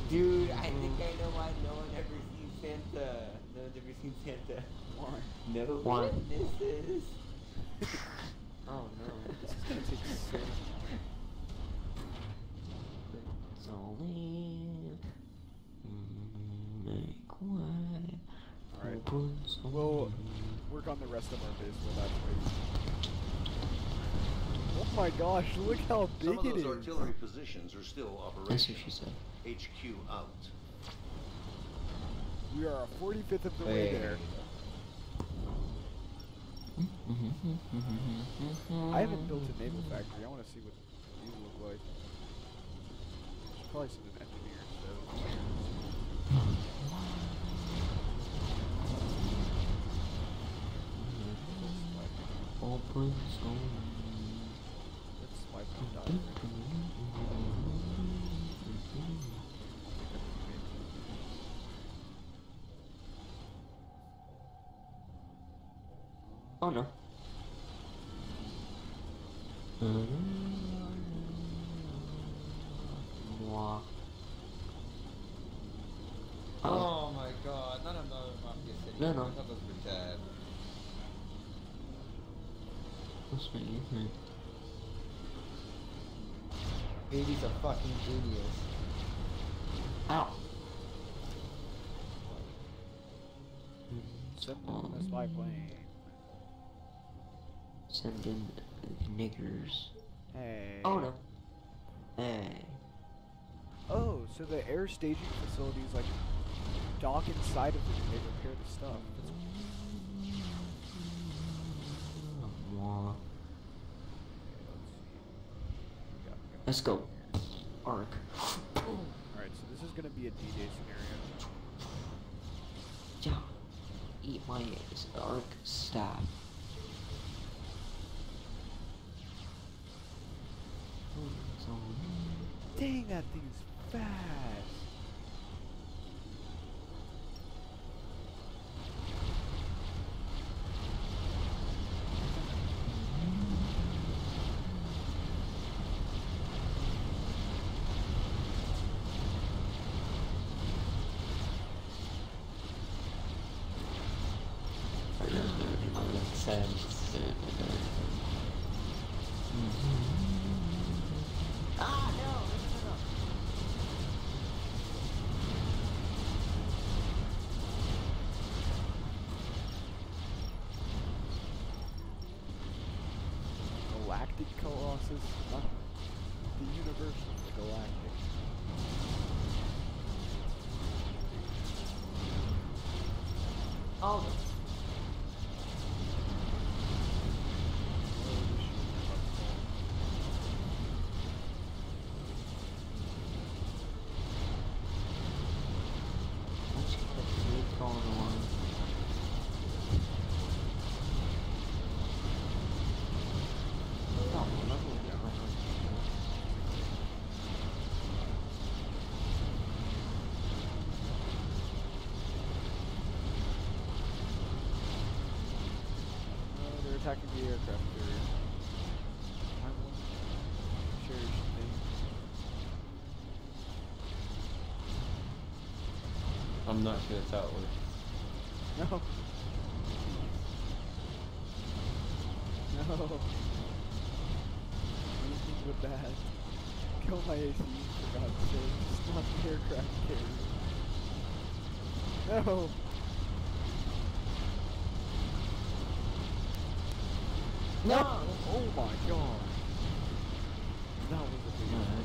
Dude, I think I know why no one ever seen Santa. No one's ever seen Santa. Why? No Why? witnesses. Oh no. This is gonna take so Prince Ali. Mm, Make way. for Alright. Prince Ali. We'll work on the rest of our biz while that's waiting. Oh my gosh, look how Some big of it those is. artillery positions are still That's what operational. she said. HQ out. We are a 45th of the way there. Mm-hmm. I haven't built a naval factory. I want to see what these look like. Should probably send an engineer instead. Oh, Oh no. Oh. Oh my god, not another Mafia City. No, no. I thought those were dead. What's my evening? Baby's a fucking genius. Ow. Send in niggers. Hey. Oh no. Hey. Oh, so the air staging facility is like dock inside of it and they repair the stuff. That's Mwah. we got- we got- Let's go. Arc. Alright, so this is gonna be a D-Day scenario. Yeah. Eat my. Arc staff. That thing's fast. the Colossus, not the universe, the galactic. Oh, let's get the fleet going on. Oh, lovely. Uh, they're attacking the aircraft carrier. I won't cherish things. I'm not sure that's how it works. No. [laughs] No. Anything but bad. Kill my AC, for God's sake. It's not the aircraft carrier. No! Oh my god. That was a big one.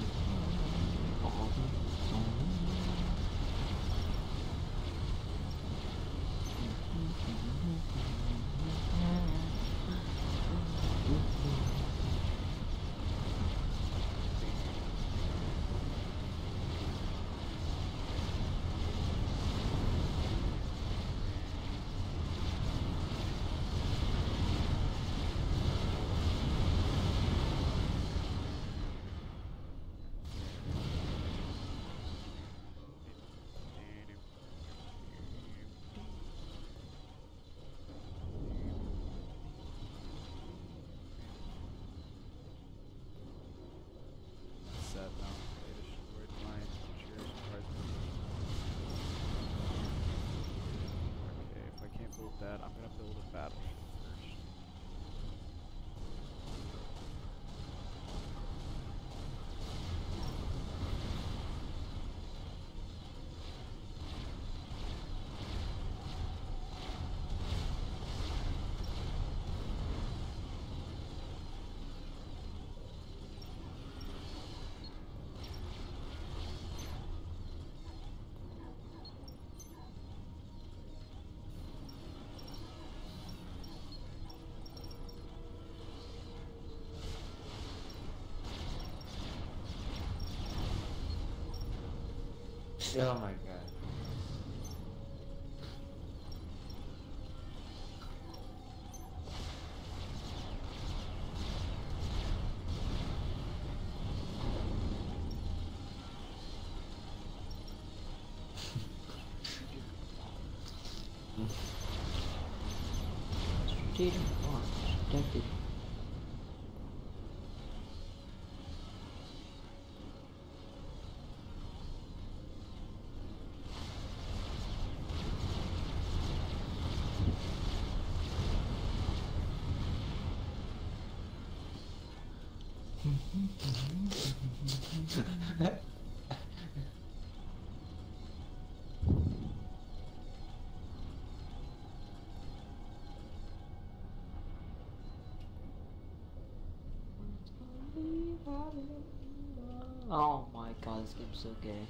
Set now. They destroyed my cherished prize possession. Okay, if I can't build I'm gonna build a battleship first. Oh my god. Strategic Oh my god, this game's so gay.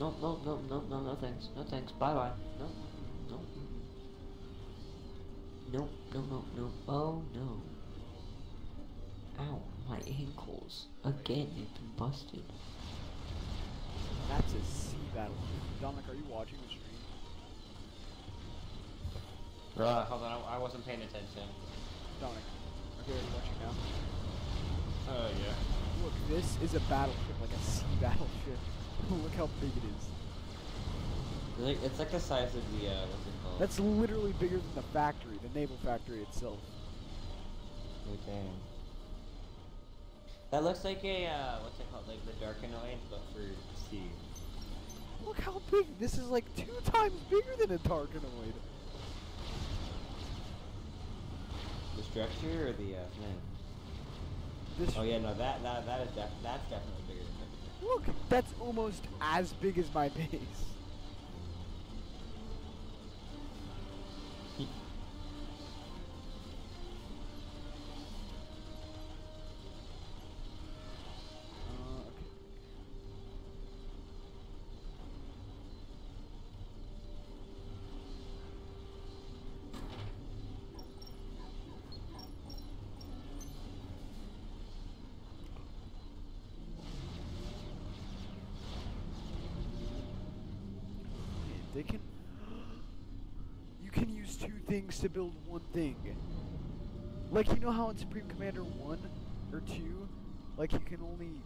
No, no, no, no, no, no thanks. No thanks. Bye bye. No, no. No, no, no, no. Oh no. Ow, My ankles again they've been busted. That's a sea battle. Dominic, are you watching the stream? Uh, hold on, I, I wasn't paying attention. Dominic. Okay, are you watching now? Oh yeah. Look, this is a battleship, like a sea [laughs] battleship. [laughs] Look how big it is. It's like, it's like the size of the uh, what's it called? That's literally bigger than the factory, the naval factory itself. Okay. That looks like a uh, what's it called? Like the Darkenoid, but for sea. Look how big. This is like two times bigger than a Darkenoid. The structure or the uh, thing? This Oh yeah, no, that that that is def- that's definitely bigger than everything. Look, that's almost as big as my [laughs] base. Things to build one thing. Like you know how in Supreme Commander one or two, like you can only,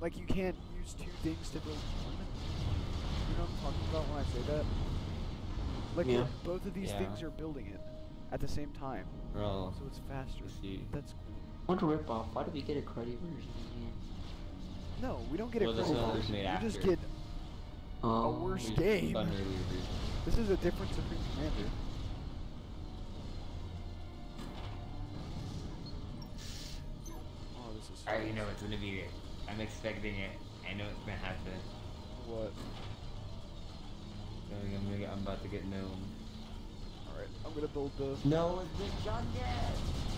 like you can't use two things to build one. You know what I'm talking about when I say that? Like Yeah. both of these Yeah. things are building it at the same time, Oh. so it's faster. see. That's cool. What a ripoff. Why do we get a cruddy version? No, we don't get Well, a this credit version. made You just after. get a Oh, worse game. Fun earlier version. This is a different Supreme Commander. Gonna be. I'm expecting it. I know it's gonna happen. What? I'm, gonna get, I'm about to get gnome. All right, I'm gonna build the. No, it's the junket. Biofortress.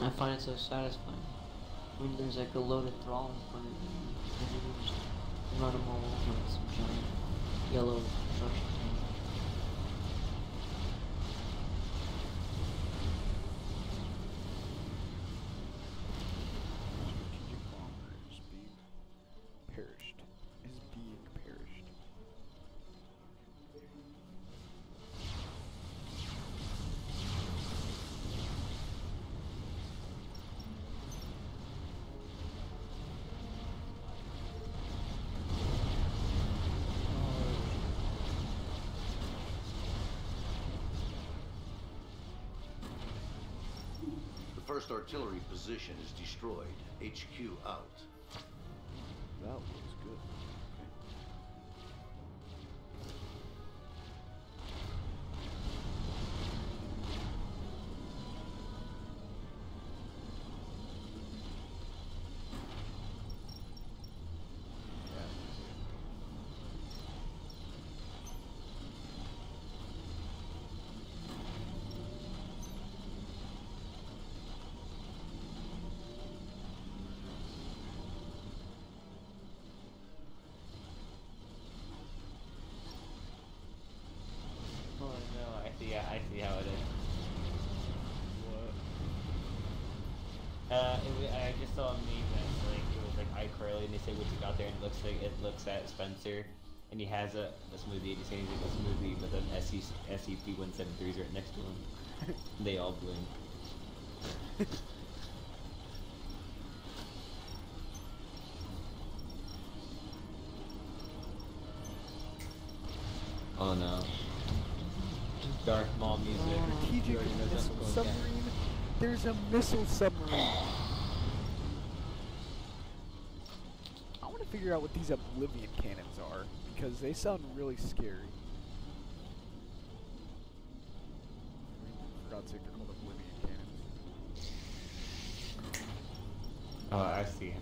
I find it so satisfying. When there's like a load of thrall in front of you, and you just run them all over with some giant yellow construction tank. Strategic bomber is being perished. Is being perished. The first artillery position is destroyed. HQ out. No, I see. How it is. What? Uh, it, I just saw a meme that's like it was like iCarly, and they say what you got there, and it looks like it looks at Spencer, and he has a, a smoothie, and he's saying he's like a smoothie but then SC, SCP one seven three right next to him. [laughs] they all blink. [laughs] oh no. Darth Maul music. Strategic You missile that's going down. There's a missile submarine. I want to figure out what these Oblivion cannons are because they sound really scary. For God's sake, they're called Oblivion cannons. Oh, I see.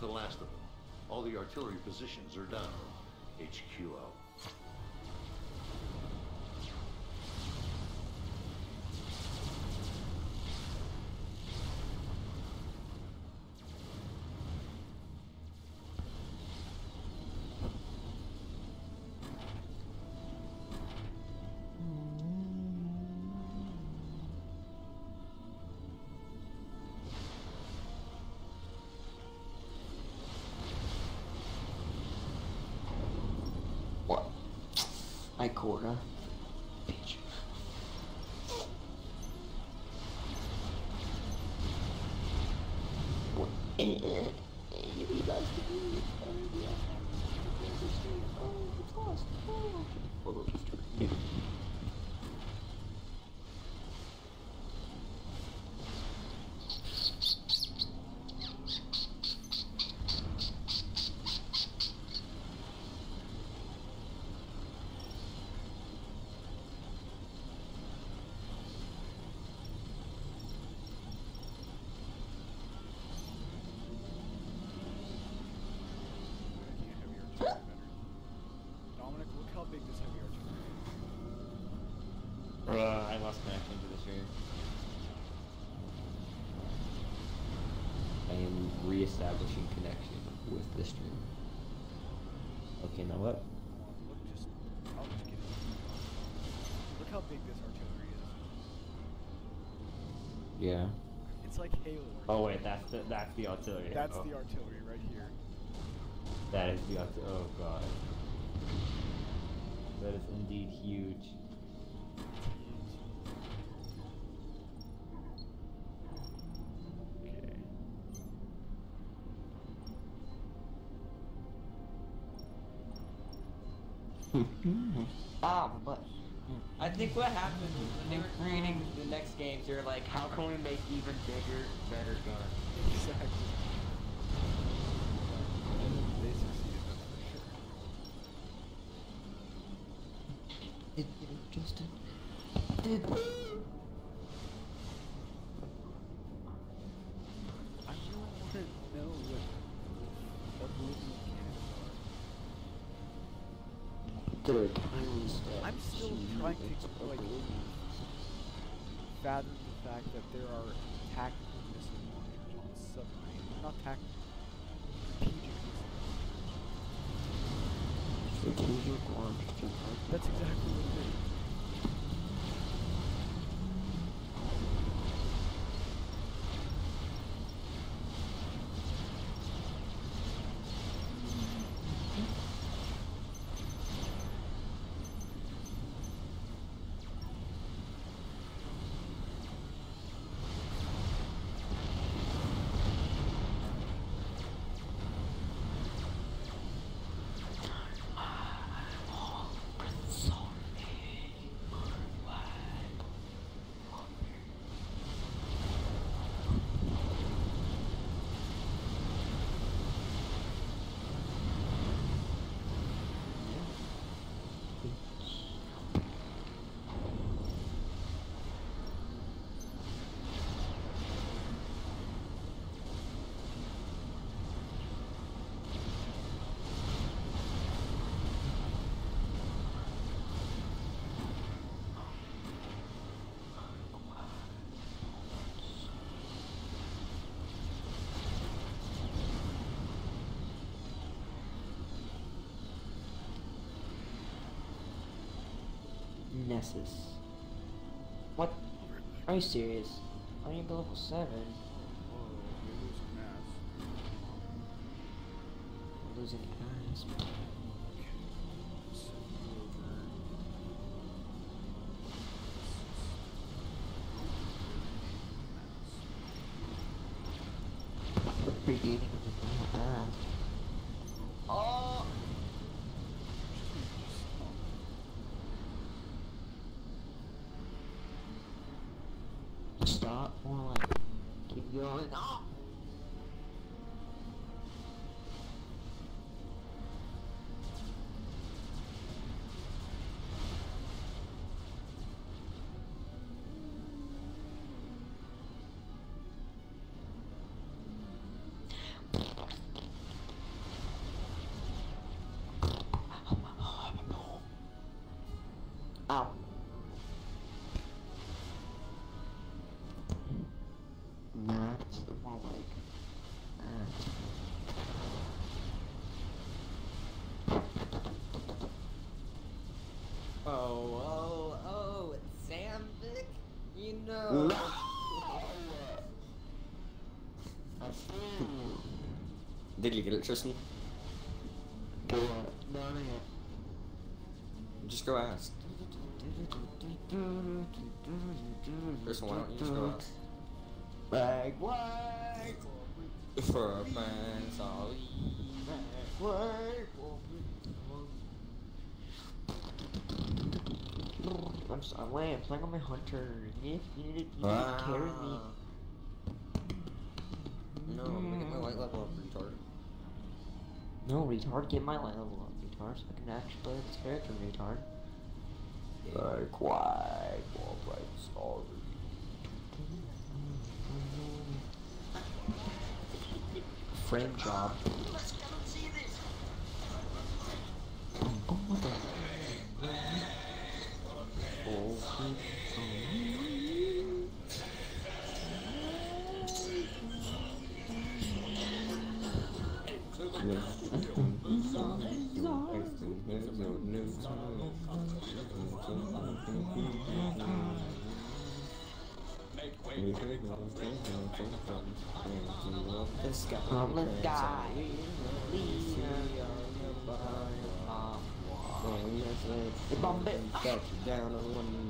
The last of them. All the artillery positions are down. HQ out. Corner. Bitch. What? You guys can do it. Oh, it's lost. Oh, okay. Yeah. Making a heavy artillery better. Dominic, look how big this heavy artillery is. Uh, I lost connection to the stream. I am re-establishing connection with the stream. Okay, now what? Look, just I'll just get it. Look how big this artillery is. Yeah. It's like Halo. Oh wait, that's the that's the artillery. That's oh. the artillery right here. That is the artillery. Oh god. That is indeed huge. Ah, but. I think what happened when they were creating the next games, they were like, how can we make even bigger, better guns? [laughs] Exactly. Trying to like fathom the fact that there are tactical missile launchers on the submarine. Not tactical, strategic missile launchers. Strategic That's exactly what it is. Masses. What? Are you serious? I need level 7. I'm losing ass. Beginning of the ass. Oh! Stop, more like, keep going. You know. Did you get it, Tristan? Just go ask. Tristan, why don't you just go ask? Wag, wag, For a friend's all wag. I'm, s- I'm laying, I'm playing on my hunter. You need, you need, you need to carry me. Ah. No, I'm gonna get my light level up, retard. No, retard, get my light level up, retard, so I can actually play this character, retard. Like, why? More bright sorry. Frame job. Oh, what the? From the sky, Lisa, Bombay. Got you down on one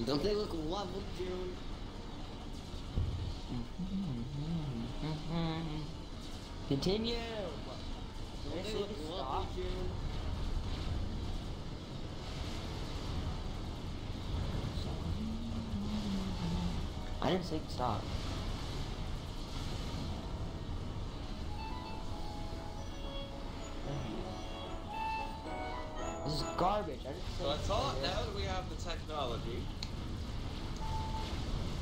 Don't they look lovely, June? Mm-hmm. Continue. Don't Did I they say look to lovely. June? I didn't say stop. This is garbage. I didn't say So I thought now that we have the technology,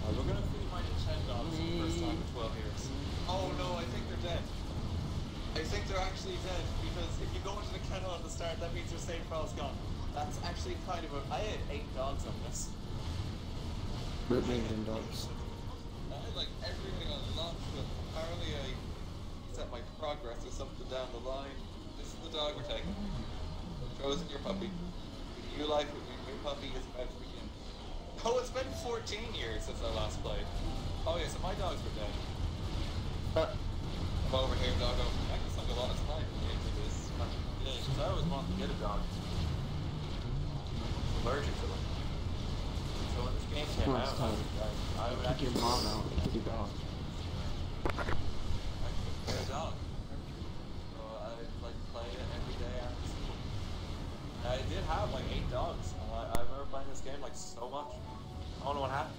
uh, we're gonna feed my Nintendogs for the first time in 12 years. Oh no, I think they're dead. I think they're actually dead because if you go into the kennel at the start, that means your save file's gone. That's actually kind of a. I had eight dogs on this. Rip names and dogs. I had like everything unlocked, but apparently I set my progress or something down the line. This is the dog we're taking. Chosen your puppy. You like it, your puppy is about to begin. Oh, it's been 14 years since I last played. Oh yeah, so my dogs were dead. I'm over here, doggo. I can sunk a lot of time into this. Yeah, because I always wanted to get a dog. I'm allergic to them. So when this game came out, I would, I, I would Kick your mom out. Kick your dog. I could get a dog. So I like play it every day after school. I did have like eight dogs. and I, I remember playing this game like so much. I don't know what happened.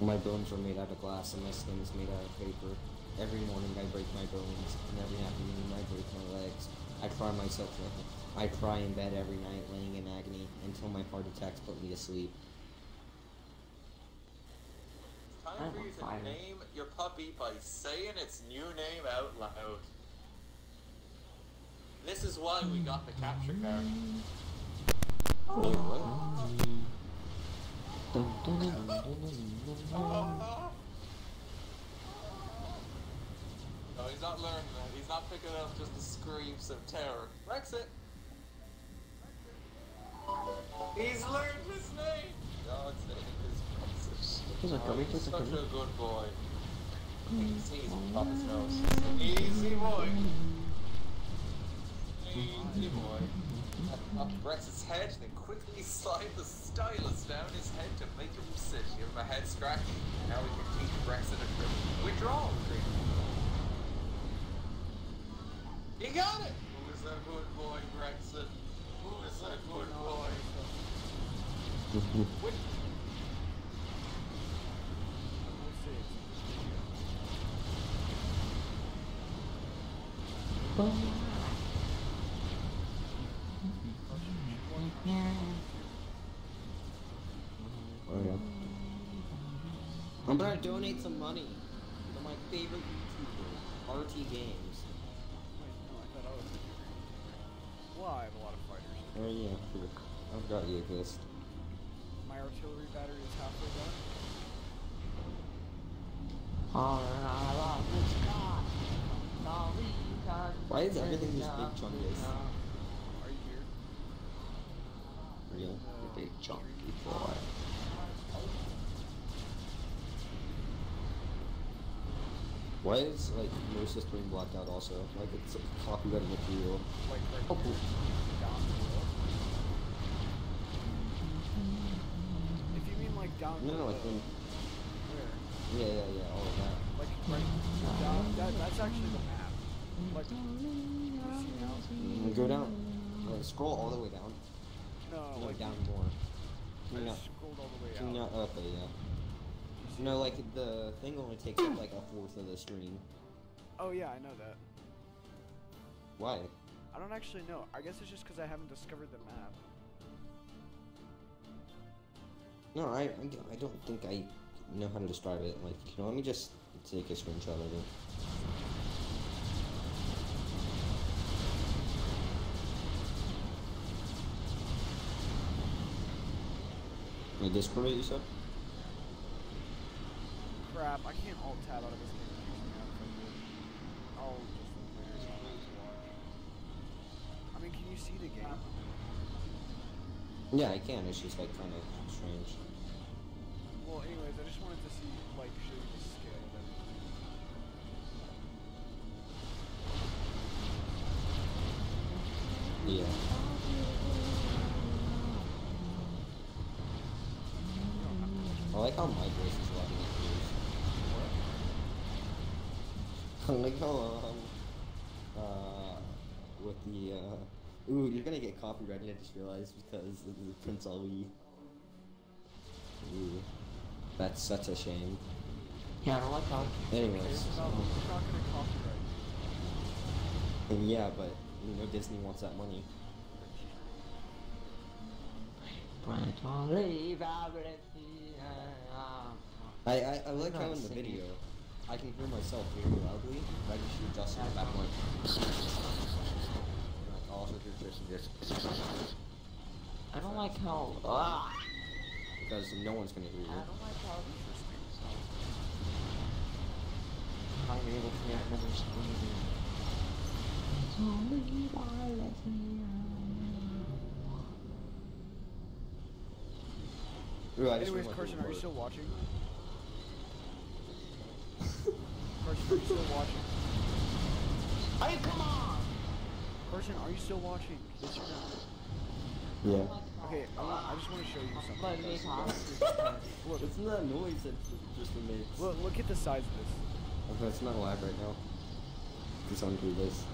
My bones are made out of glass and my skin is made out of paper. Every morning I break my bones, and every afternoon I break my legs. I cry myself. to- sleep. I cry in bed every night, laying in agony until my heart attacks put me to sleep. It's time for you to fire. name your puppy by saying its new name out loud. This is why we got the capture card. Wait, No, he's not learning that. He's not picking up just the screams of terror. Brexit! He's learned his name! God's name is Brexit. He's like, Oh, "Come he's such a a good boy. He's easy off his nose. Easy boy. Easy boy. Up Brexit's head, then quickly [laughs] slide the stylus down his head to make him sit. Give him a head scratch. Now we can teach Brexit a trick. Withdrawal trick. He got it! Who is a good boy, Brexit? Who is a good boy? [laughs] Wit- Oh yeah. I'm gonna donate some money to my favorite YouTuber, RT Games. Wait, no, I thought I was. Well, I have a lot of fighters. Oh yeah, sure. I forgot you exist. My artillery battery is halfway done. Why is everything just big chungus? Why is like most of the screen blacked out also? Like it's like copyrighted material. Like right Oh, below. If you mean like down No, no. I think. Where? Yeah, yeah, yeah, all of that. Like right down. That, that's actually the map. Like, you see now? Go down. Uh, scroll all the way down. No, No, like down more. I Can you not? scrolled all the way out. not? Okay, yeah. You No, like the thing only takes up like a fourth of the screen. Oh yeah, I know that. Why? I don't actually know. I guess it's just because I haven't discovered the map. No, I, I don't think I know how to describe it. Like, you know, let me just take a screenshot of it. My Discord, you said? Crap, I can't alt tab out of this game. It kicks me out if I do. I'll just later on watch. I mean, can you see the game? Yeah, I can. It's just like kind of strange. Well, anyways, I just wanted to see, like, show you the scale of everything. Yeah. I like how my voice is letting it use. I [laughs] like how um uh with the uh ooh you're gonna get copyrighted I just realized because of the Prince Ali. Ooh. That's such a shame. Yeah, I don't like how. Anyways, It's not, it's not gonna copyright and yeah, but you know Disney wants that money. I, I, I like how in the video I can hear myself very loudly, but I just hear Justin in the back going. And I also hear Tristan just I don't like how. Ah, because no one's gonna hear you. I don't like how. How you're able to hear another screaming. It's only by letting Ooh, I just Anyways, Carson, are you still watching? Carson, are you still watching? Hey, come on! Carson, are you still watching? Yes or no? Yeah. Okay, I, want, I just want to show you something. Let me Carson. talk. Look, It's not noise that Tristan makes. look, look at the size of this. Okay, it's not live right now. Just undo this.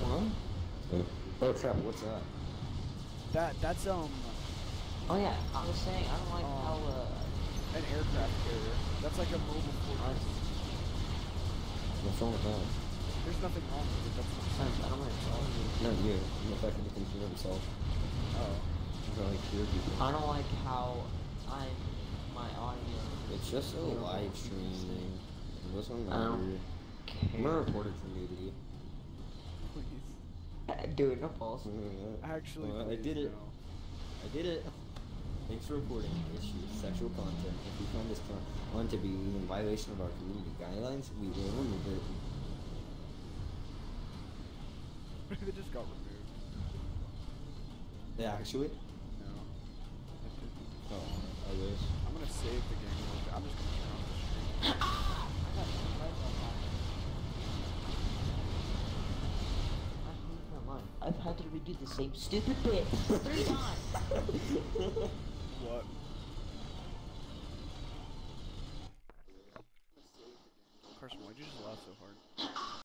What? Okay. Oh crap! What's that? That that's um Oh yeah, I was saying I don't like Oh. how uh, an aircraft carrier. That's like a mobile fortress. What's wrong with that? There's nothing wrong with it. That's not I don't, I don't want to tell you. Not you. The fact that you can hear himself. Oh. You don't like hear people. I don't like how I'm my audio. It's just a live stream thing. It doesn't I don't matter. care. I'm gonna report it for nudity. Please. [laughs] Dude, no balls. Mm-hmm. Actually, Well, I did it. no. I did it. Thanks for reporting issues, sexual content. If we find this content to be in violation of our community guidelines, we will remove it. [laughs] it just got removed. They actually. No. Oh, I wish. I'm gonna save the game. I'm just gonna turn off the stream. [laughs] I hate my life. I've had to redo the same stupid bit three [laughs] times. What?